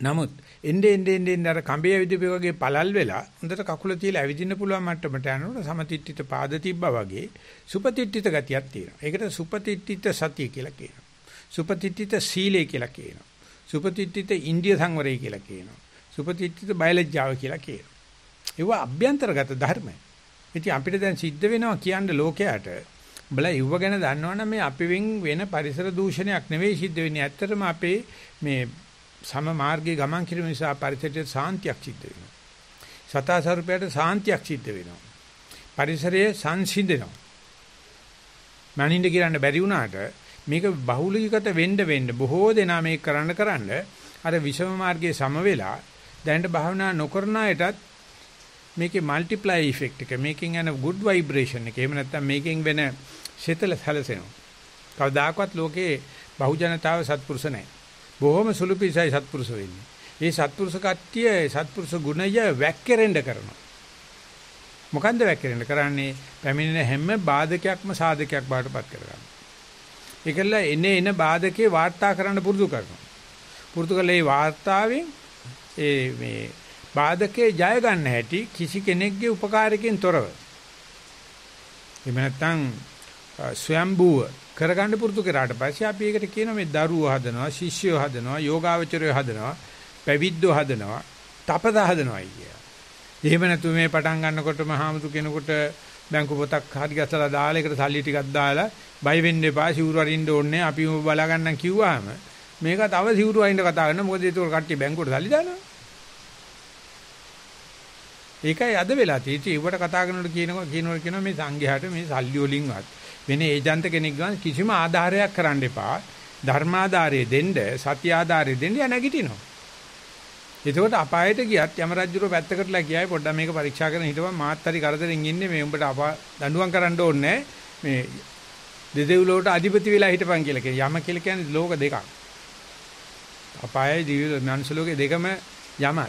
නමුත් එnde ende ende ende අර කඹේ ඇවිදපේ වගේ පළල් වෙලා හොඳට කකුල තියලා ඇවිදින්න පුළුවන් මට්ටමට යනකොට සමතිට්ඨිත පාද තිබ්බා වගේ සුපතිට්ඨිත ගතියක් තියෙනවා. ඒකට සුපතිට්ඨිත සතිය කියලා කියනවා. සුපතිට්ඨිත සීලය කියලා කියනවා. සුපතිට්ඨිත ඉන්දිය සංවරය කියලා කියනවා. සුපතිට්ඨිත බයලජ්ජාව කියලා කියනවා. ඒවා අභ්‍යන්තරගත ධර්ම. ඉතින් අපිට දැන් සිද්ධ වෙනවා කියන්නේ ලෝකයට බලා ඉව ගැන දන්නවනම් මේ අපිවෙන් වෙන පරිසර දූෂණයක් නෙවෙයි සිද්ධ වෙන්නේ. ඇත්තටම අපේ මේ සම මාර්ගයේ ගමන් කිරීම නිසා පරිසරයට සාන්තියක් සිද්ධ වෙනවා. සතා ස්වරූපයට සාන්තියක් සිද්ධ වෙනවා. පරිසරයේ සංසිඳෙනවා. මනින්න කියන්න බැරි වුණාට මේක බහුලීගත වෙන්න වෙන්න බොහෝ දෙනා මේක කරන්න කරන්න අර විෂම මාර්ගයේ සම වෙලා දැනට භාවනා නොකරන අයටත් මේකේ মালටිප්ලයි ඉෆෙක්ට් එක මේකෙන් යන good vibration එක එහෙම නැත්නම් මේකෙන් වෙන ශීතල සැලසෙනවා. කවදාකවත් ලෝකේ බහු ජනතාව සත්පුරුෂ නැහැ. බොහොම සුළු පිසයි සත්පුරුෂ වෙන්නේ. මේ සත්පුරුෂ කට්ටිය සත්පුරුෂ ගුණය වැක්කිරෙන්න කරනවා. මොකන්ද වැක්කිරෙන්න කරන්නේ? පැමිණෙන හැම බාධකයක්ම සාධකයක් බවට පත් කරගන්නවා. ඒකල එනේ එන බාධකේ වාර්තා කරන්න පුරුදු කරනවා. පුරුදු කළේ ඒ වාර්තාවෙන් ඒ මේ බාධකේ ජය ගන්න හැටි කිසි කෙනෙක්ගේ උපකාරකෙන් තොරව. එහෙම නැත්නම් ස්වයම්බුව කරගන්න පුරුදු කරාට පස්සේ අපි ඒකට කියනවා මේ දරුවෝ හදනවා, ශිෂ්‍යයෝ හදනවා, යෝගාවචරයෝ හදනවා, පැවිද්දෝ හදනවා, තපද හදනවා කිය. එහෙම නැතු මේ පටන් ගන්නකොට මහාමුතු කෙනෙකුට බැංකු පොතක් හරි ගස්සලා දාලා ඒකට සල්ලි ටිකක් දාලා බය වෙන්න එපා සිවුරු අරින්න ඕනේ අපි බලා ගන්නම් කිව්වහම මේක තව සිවුරු අරින්න කතා කරන මොකද ඒක කට්ටිය බැංකුවට සල්ලි දානවා. ඒකයි අද වෙලා තියෙන්නේ. ඒවට කතා කරනකොට කියනවා කියනවා කියනවා මේ සංඝයාට මේ සල්ලි වලින්වත් වෙන ඒජන්ත කෙනෙක් ගන්න කිසිම ආධාරයක් කරන්න එපා ධර්මාධාරය දෙන්න සත්‍ය ආධාරය දෙන්න නැගිටිනවා එතකොට අපායට ගියත් යම රජුරෝ පැත්තකටලා ගියායි පොඩ්ඩක් මේක පරීක්ෂා කරන හිටපන් මාත් හරි කරදරෙන් ඉන්නේ මේ උඹට අපා දඬුවම් කරන්න ඕනේ මේ දෙදෙව්ලොවට අධිපති වෙලා හිටපන් කියලා කියන යම කියලා කියන්නේ ලෝක දෙකක්. අපායයි දිව්‍ය මනුස්ස ලෝකේ දෙකම යමයි.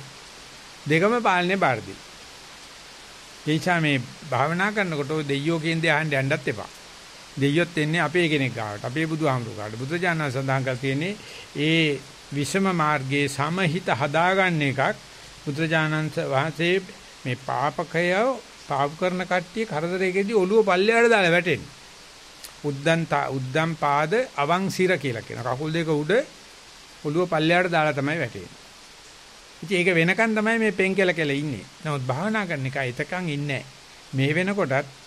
දෙකම පාලනේ බාරදී. එයිසා මේ භාවනා කරනකොට ඔය දෙයියෝ කියන්නේ අහන්න යන්නත් එපා. දෙයියොත් එන්නේ අපේ කෙනෙක් ගාවට. අපේ බුදුහාමුදුරු ගාවට. බුදුජානක සඳහන් කර තියෙන්නේ ඒ විෂම මාර්ගයේ සමහිත හදාගන්න එකක් බුදුජානන්ත වහන්සේ මේ පාපකය පාප කරන කට්ටිය කරදරයකදී ඔළුව පල්ලෙහාට දාලා වැටෙන්නේ. උද්දන් උද්දම් පාද අවං සිර කියලා කියන. කකුල් දෙක උඩ ඔළුව පල්ලෙහාට දාලා තමයි වැටෙන්නේ. ඉතින් ඒක වෙනකන් තමයි මේ පෙන් කෙල කෙල ඉන්නේ. නමුත් භාවනා කරන එක එතකන් ඉන්නේ මේ වෙනකොටත්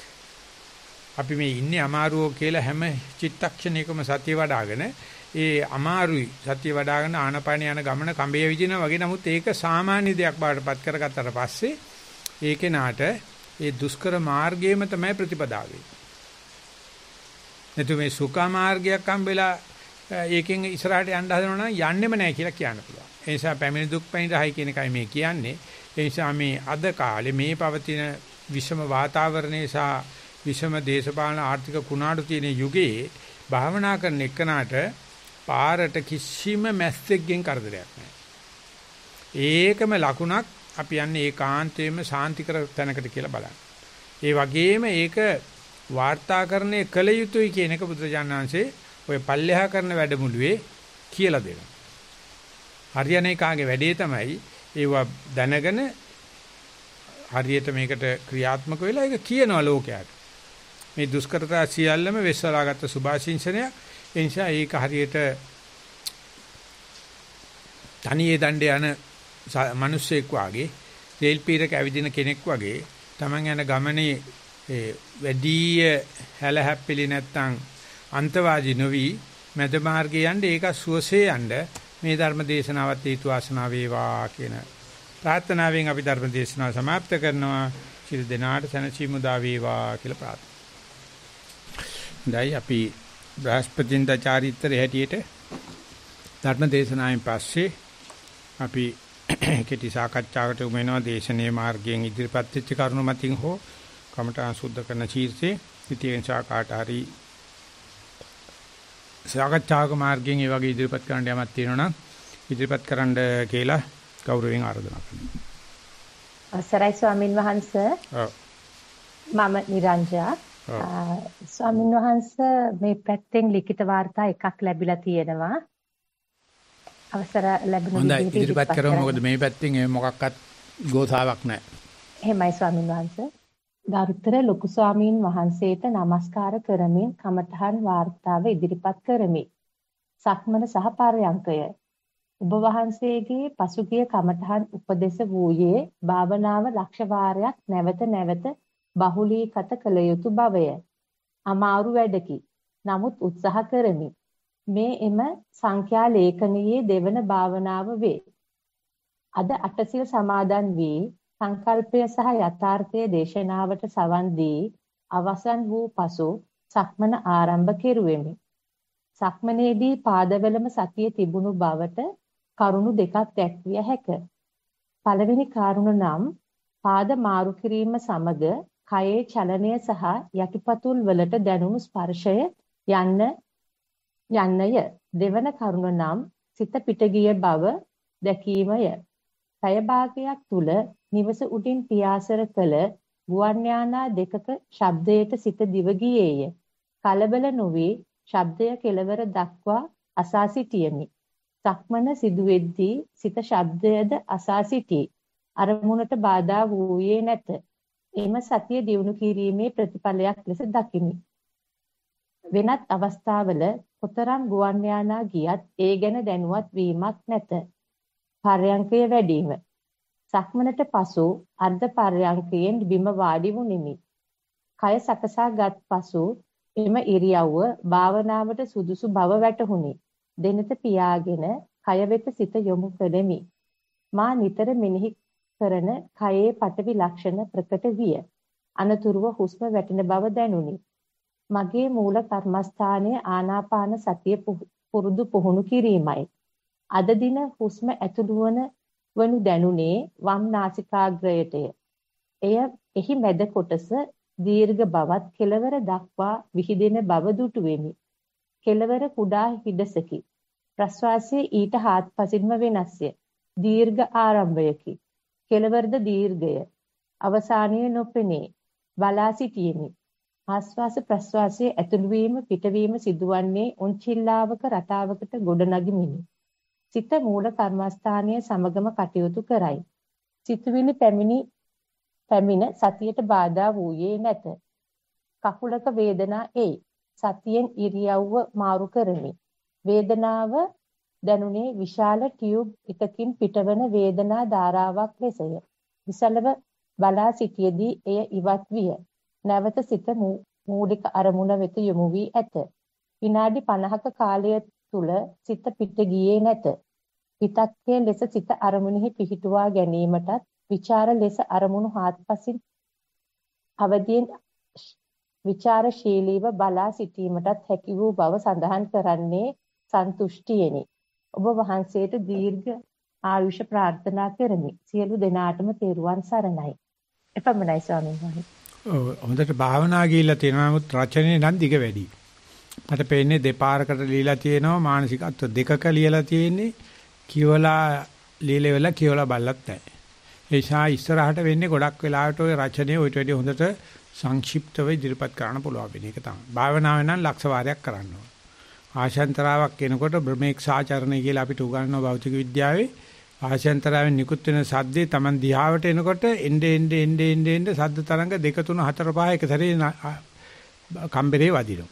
අපි මේ ඉන්නේ අමාරුවෝ කියලා හැම චිත්තක්ෂණයකම සතිය වඩ아가න ඒ අමාරුයි සතිය වඩ아가න ආනපාන යන ගමන කඹේ විදිනා වගේ නමුත් ඒක සාමාන්‍ය දෙයක් බවට පත් කරගත්තට පස්සේ ඒ කෙනාට ඒ දුෂ්කර මාර්ගයේම තමයි ප්‍රතිපදාව වෙන්නේ. මේ සුඛා මාර්ගයක් හම්බෙලා ඒකෙන් ඉස්සරහට යන්න හදනවා නම් යන්නෙම නැහැ කියලා කියන්න පුළුවන්. ඒ නිසා පැමිණි දුක් පැමිණි රහයි කියන එකයි මේ කියන්නේ. ඒ නිසා මේ අද කාලේ මේ පවතින විෂම වාතාවරණය සහ විෂම දේශපාලන ආර්ථික කුණාටු තියෙන යුගයේ භාවනා කරන එකනට පාරට කිසිම මැස්සෙක්ගෙන් කරදරයක් නැහැ. ඒකම ලකුණක් අපි යන්නේ ඒකාන්තයෙන්ම සාන්තිකර තැනකට කියලා බලන්න. ඒ වගේම ඒක වාර්තාකරණය කළ යුතුයි කියන එක බුදුරජාණන්සේ ඔය පල්ලෙහා කරන වැඩමුළුවේ කියලා දෙනවා. හරියන එකාගේ වැඩේ තමයි ඒවා දැනගෙන හරියට මේකට ක්‍රියාත්මක වෙලා ඒක කියනවා ලෝකයට. මේ දුෂ්කරතා සියල්ලම වෙස්සලාගත්ත සුභාශිංසනයක්. ඒ නිසා ඒක හරියට තනියේ දණ්ඩේ යන මිනිස්සෙක් වාගේ තේල් පීරක ඇවිදින කෙනෙක් වගේ Taman යන ගමනේ ඒ වැඩි හැල හැප්පිලි නැත්තම් අන්තවාදී නොවි මැද මාර්ගයේ යන්න ඒක සුවසේ යන්න මේ ධර්ම දේශනාවත් හේතු ආසනාව වේවා කියන ප්‍රාර්ථනාවෙන් අපි ධර්ම දේශනාව સમાપ્ત කරනවා සිල් දෙනාට සනසීමු දා වේවා කියලා ප්‍රාර්ථනා. දැයි අපි බ්‍රහස්පතින්දා චාරිත්‍රයේ හැටියට ධර්ම දේශනාවෙන් පස්සේ අපි කෙටි සාකච්ඡාවකට උම වෙනවා දේශනේ මාර්ගයෙන් ඉදිරිපත් වෙච්ච කරුණු මතින් හෝ කමඨාන් සුද්ධ කරන චීර්සේ ඉතින් සාකාට හරි සාකච්ඡාවක මාර්ගයෙන් ඒ වගේ ඉදිරිපත් කරන්න යමක් තියෙනවා නම් ඉදිරිපත් කරන්න කියලා ගෞරවයෙන් ආරාධනා කරනවා. අවසරයි ස්වාමින් වහන්සේ. ඔව්. මම නිරංජා. ස්වාමින් වහන්සේ මේ පැත්තෙන් ලිඛිත වාර්තා එකක් ලැබිලා තියෙනවා. අවසර ලැබුණ විදිහට ඉදිරිපත් කරමු මොකද මේ පැත්තෙන් මොකක්වත් ගෝසාවක් නැහැ. එහෙමයි ස්වාමින් වහන්සේ. ගරුතර ලොකු ස්වාමීන් වහන්සේට নমස්කාර කරමින් කමඨහන් වාර්තාව ඉදිරිපත් කරමි. සක්මන සහ පරයන්කය. ඔබ වහන්සේගේ පසුගිය කමඨහන් උපදේශ වූයේ භාවනාව ලක්ෂ නැවත නැවත බහුලීගත කළ යුතු බවය. අමාරු වැඩකි. නමුත් උත්සාහ කරමි. මේ එම සංඛ්‍යා ලේඛනයේ දෙවන භාවනාව වේ. අද අටසිල් සමාදන් වී සංකල්පය සහ යථාර්ථයේ දේශනාවට සවන් දී අවසන් වූ පසු සක්මන ආරම්භ කෙරුවෙමි. සක්මනේදී පාදවලම සතිය තිබුණු බවට කරුණු දෙකක් දැක්විය හැක. පළවෙනි කාරුණ නම් පාද මාරු කිරීම සමග කයේ චලනය සහ යටිපතුල් වලට දැනුණු ස්පර්ශය යන්න යන්නය. දෙවන කරුණ නම් සිත පිට ගිය බව දැකීමය. පැය භාගයක් තුල නිවස උඩින් පියාසර කළ ගුවන් යානා දෙකක ශබ්දයට සිත දිව ගියේය. කලබල නොවි ශබ්දය කෙලවර දක්වා අසා සිටියෙමි. සක්මන සිදුවෙද්දී සිත ශබ්දයද අසා සිටී. අරමුණට බාධා වූයේ නැත. එම සතිය දියුණු කිරීමේ ප්‍රතිඵලයක් ලෙස දකිමි. වෙනත් අවස්ථාවල කොතරම් ගුවන් යානා ගියත් ඒ ගැන දැනුවත් වීමක් නැත. පර්යංකය වැඩිම. සක්මනට පසු අර්ධ පර්යංකයෙන් බිම වාඩි වුනිමි. කය සකසාගත් පසු එම ඉරියව්ව භාවනාවට සුදුසු බව වැටහුණි. දෙනත පියාගෙන කය වෙත සිත යොමු කළෙමි. මා නිතර මෙනෙහි කරන කයේ පටවි ලක්ෂණ ප්‍රකට විය. අනතුරුව හුස්ම වැටෙන බව දැනුනි. මගේ මූල කර්මස්ථානයේ ආනාපාන සතිය පුරුදු පුහුණු කිරීමයි. අද දින හුස්ම ඇතුළු වන වනු දැනුනේ වම් නාසිකාග්‍රයටය. එය එහි මැද කොටස දීර්ඝ බවත් කෙලවර දක්වා විහිදෙන බව දුටු වෙමි. කෙලවර කුඩා හිඩසකි. ප්‍රශ්වාසයේ ඊට හාත්පසින්ම වෙනස්ය. දීර්ඝ ආරම්භයකි. කෙලවරද දීර්ඝය. අවසානයේ නොපෙනේ. බලා සිටියෙමි. ආස්වාස ප්‍රස්වාසයේ ඇතුළු වීම පිටවීම සිදුවන්නේ උන්චිල්ලාවක රටාවකට ගොඩනගමිනි. සිත මූල කර්මස්ථානයේ සමගම කටයුතු කරයි. සිතුවිලි පැමිණි පැමිණ සතියට බාධා වූයේ නැත. කකුලක වේදනා එයි. සතියෙන් ඉරියව්ව මාරු කරමි. වේදනාව දැනුනේ විශාල ටියුබ් එකකින් පිටවන වේදනා ධාරාවක් ලෙසය. විසලව බලා සිටියේදී එය ඉවත් විය. නැවත සිත මූලික අරමුණ වෙත යොමු වී ඇත. විනාඩි 50ක කාලය තුල සිත පිට ගියේ නැත. පිටක්කේ ලෙස සිත අරමුණෙහි පිහිටුවා ගැනීමටත් විචාර ලෙස අරමුණු හාත්පසින් අවදීන් විචාරශීලීව බලා සිටීමටත් හැකි වූ බව සඳහන් කරන්නේ සන්තුෂ්ටියෙනි. ඔබ වහන්සේට දීර්ඝ ආයුෂ ප්‍රාර්ථනා කරමි. සියලු දෙනාටම තෙරුවන් සරණයි. එපමණයි ස්වාමීන් වහන්සේ. ඔව් හොඳට භාවනා ගිහිල්ලා තියෙනවා නමුත් රචනයේ නම් දිග වැඩි. මට පේන්නේ දෙපාරකට লীලා තියෙනවා මානසිකත්ව දෙකක লীලා තියෙන්නේ කියවලා লীලෙවලා කියවලා බල්ලත් නැහැ. ඒ නිසා ඉස්සරහට වෙන්නේ ගොඩක් වෙලාවට ওই රචනයේ ඔයිට වැඩි හොඳට සංක්ෂිප්තව ඉදිරිපත් කරන්න පුළුවන් වෙන එක තමයි. භාවනාවෙන් නම් ලක්ෂ වාරයක් කරන්න ඕන. ආශාන්තරාවක් එනකොට බ්‍රහ්මේක්ෂාචරණය කියලා අපිට උගන්වන භෞතික විද්‍යාවේ ආශාන්තරාවෙන් නිකුත් වෙන සද්දේ Taman දිහාවට එනකොට එnde ende ende ende ende සද්ද තරංග 2 3 4 5 එක සැරේ කම්බරේ වදිනවා.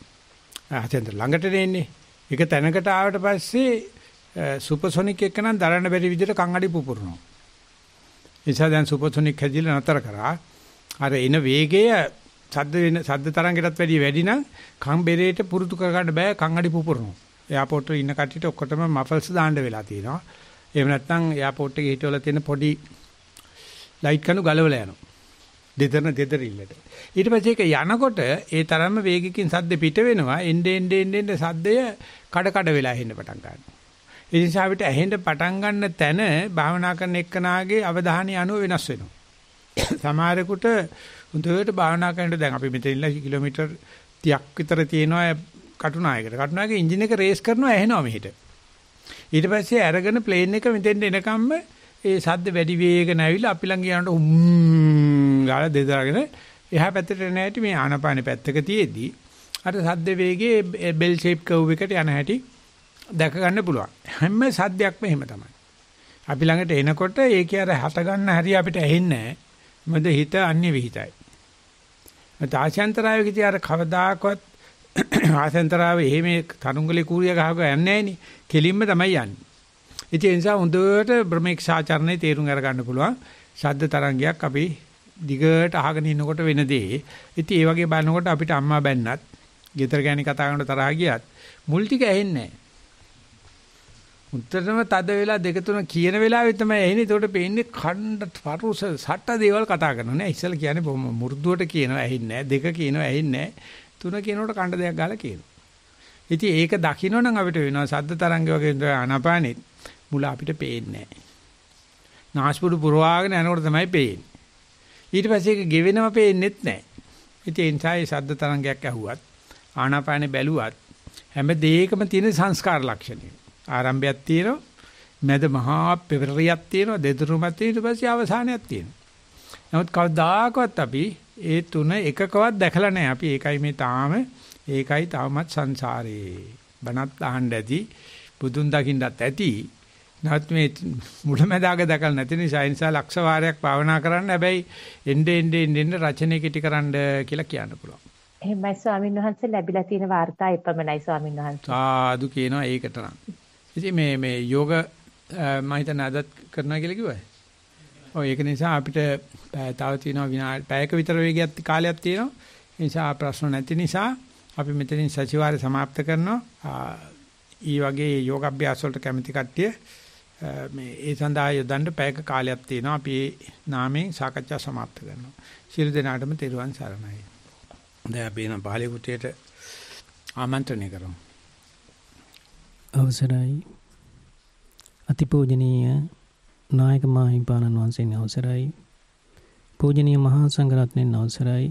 ආශාන්තර ළඟට එන්නේ. ඒක තැනකට ආවට පස්සේ සුපර්සොනික් එක නම් දරන්න බැරි විදිහට කන් අඩි පුපුරනවා. නිසා දැන් සුපර්සොනික් හැදිලා නතර කරා. අර එන වේගය සද්ද වෙන සද්ද තරංගයටත් වැඩිය වැඩි නම් කන් බෙරේට පුරුදු කරගන්න බෑ කන් අඩි පුපුරනවා. එයාපෝට් එකේ ඉන්න කට්ටියට ඔක්කොටම මෆල්ස් දාන්න වෙලා තියෙනවා. එහෙම නැත්නම් එයාපෝට් එකේ හිටවල තියෙන පොඩි ලයිට් කණු ගලවලා යනවා. දෙතරන දෙතරිල්ලට. ඊට පස්සේ ඒක යනකොට ඒ තරම්ම වේගකින් සද්ද පිට වෙනවා. එnde ende ende සද්දය කඩ කඩ වෙලා එන්න පටන් ගන්නවා. ඒ නිසා අපිට ඇහෙන්න පටන් ගන්න තැන භාවනා කරන එක්කනාගේ අවධානය අනුව වෙනස් වෙනවා. සමහරෙකුට හොඳට භාවනා කරනකොට දැන් අපි මෙතන ඉන්න කිලෝමීටර් 30ක් විතර තියෙනවා කටුනායකට. කටුනායකේ එන්ජින් එක රේස් කරනවා ඇහෙනවා මෙහෙට. ඊට පස්සේ අරගෙන ප්ලේන් එක මෙතෙන්ට එනකම්ම ඒ සද්ද වැඩි වේගන ඇවිල්ලා අපි ළඟ යනකොට උම් ගාලා දෙදරගෙන එහා පැත්තට එන හැටි මේ ආනපාන පැත්තක තියේදී අර සද්ද වේගයේ බෙල් ෂේප් කර්ව් එකට යන හැටි දැක ගන්න පුළුවන්. හැම සද්දයක්ම එහෙම තමයි. අපි ළඟට එනකොට ඒකේ අර හට ගන්න හැටි අපිට ඇහෙන්නේ නැහැ. මොකද හිත අන්‍ය විහිතයි. තාශාන්තරාවේදී අර කවදාකවත් ආසන්තරාව එහෙම තරුංගලේ කූරිය ගහක යන්නේ නැහෙනි. කෙලින්ම තමයි යන්නේ. ඉතින් ඒ නිසා හොඳට බ්‍රහ්මේක්ෂාචරණේ තේරුම් අරගන්න පුළුවන්. ශබ්ද තරංගයක් අපි දිගට අහගෙන ඉන්නකොට වෙන දේ. ඉතින් ඒ වගේ බලනකොට අපිට අම්මා බැන්නත්, ගෙදර ගෑණි කතා කරනකොට තරහා ගියත් මුල් ටික ඇහෙන්නේ නැහැ. උත්තරම තද වෙලා දෙක තුන කියන වෙලාවෙ තමයි ඇහෙන්නේ. ඒකට පේන්නේ ඛණ්ඩ පරුස සට්ට දේවල් කතා කරනවා නේ. ඉස්සෙල්ලා කියන්නේ බොහොම මු르දුවට කියනවා ඇහෙන්නේ නැහැ. දෙක කියනවා ඇහෙන්නේ නැහැ. තුන කියනකොට ඛණ්ඩ දෙයක් ගාලා කියනවා. ඉතින් ඒක දකින්නනම් අපිට වෙනවා සද්ද තරංග වගේ ආනාපානෙත් මුල අපිට පේන්නේ නැහැ. නාස්පුඩු පුරවාගෙන යනකොට තමයි පේන්නේ. ඊට පස්සේ ඒක ගෙවෙනව පේන්නෙත් නැහැ. ඉතින් ඒ නිසා ඒ සද්ද තරංගයක් ඇහුවත් ආනාපානෙ බැලුවත් හැම දෙයකම තියෙන සංස්කාර ලක්ෂණය. ආරම්භයක් තියෙනවා, මැද මහා පෙරරියක් තියෙනවා, දෙතුරුමක් තියෙනවා, ඊට පස්සේ අවසානයක් තියෙනවා. නමුත් කවදාකවත් අපි ඒ තුන එකකවත් දැකලා නැහැ. අපි ඒකයි මේ තාම ඒකයි තාමත් සංසාරේ. බණත් අහන්න ඇති, බුදුන් දකින්නත් ඇති. නමුත් මේ මුලමදාග දැකලා නැති නිසා ඒ නිසා ලක්ෂ වාරයක් භාවනා කරන්න හැබැයි එnde ende ende රචනය කිටි කරන්න කියලා කියන්න පුළුවන්. එහෙමයි ස්වාමීන් වහන්සේ ලැබිලා තියෙන වාර්තා එපමණයි ස්වාමීන් වහන්සේ. සාදු කියනවා ඒකට නම්. ඉතින් මේ මේ යෝග මම හිතන්නේ අදත් කරනවා කියලා කිව්වයි. ඔව් ඒක නිසා අපිට තව තියෙනවා විනාඩි පැයක විතර වේගයක් කාලයක් තියෙනවා. ඒ නිසා ප්‍රශ්න නැති නිසා අපි මෙතනින් සතිವಾರය સમાપ્ત කරනවා. ඊ වගේ යෝග අභ්‍යාස වලට කැමති කට්ටිය මේ ඒ සඳහා යොදන්න පැයක කාලයක් තියෙනවා. අපි ඒ නාමයෙන් සාකච්ඡා સમાપ્ત කරනවා. ශිරු දිනාටම තෙරුවන් සරණයි. දැන් අපි එන පාලි කුටියට ආමන්ත්‍රණය කරමු. අවසරයි. අතිපූජනීය නායක මාහිම්පාණන් වහන්සේගේ අවසරයි. පූජනීය මහා සංඝරත්නයන් අවසරයි.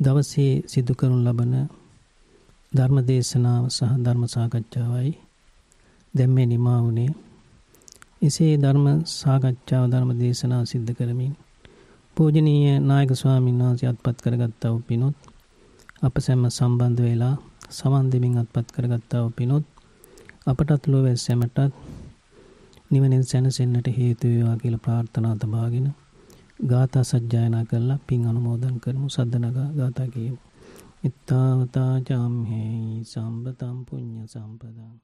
දවසේ සිදු කරනු ලබන ධර්ම දේශනාව සහ ධර්ම සාකච්ඡාවයි දැන් මේ නිමා වුණේ. එසේ ධර්ම සාකච්ඡාව ධර්ම දේශනාව සිද්ධ කරමින් පූජනීය නායක ස්වාමීන් වහන්සේ අත්පත් කරගත්තා වූ පිනොත් අප සැම සම්බන්ධ වෙලා සමන් දෙමින් අත්පත් කරගත්තා වූ පිනොත් අපටත් ලෝවැ සැමටත් නිවනෙන් සැනසෙන්නට හේතු වේවා කියලා ප්‍රාර්ථනා තබාගෙන ගාථා සජ්ජායනා කරලා පින් අනුමෝදන් කරමු සද්දනගා ගාථා කියමු. ittavata jamhe sambatan punya sampadang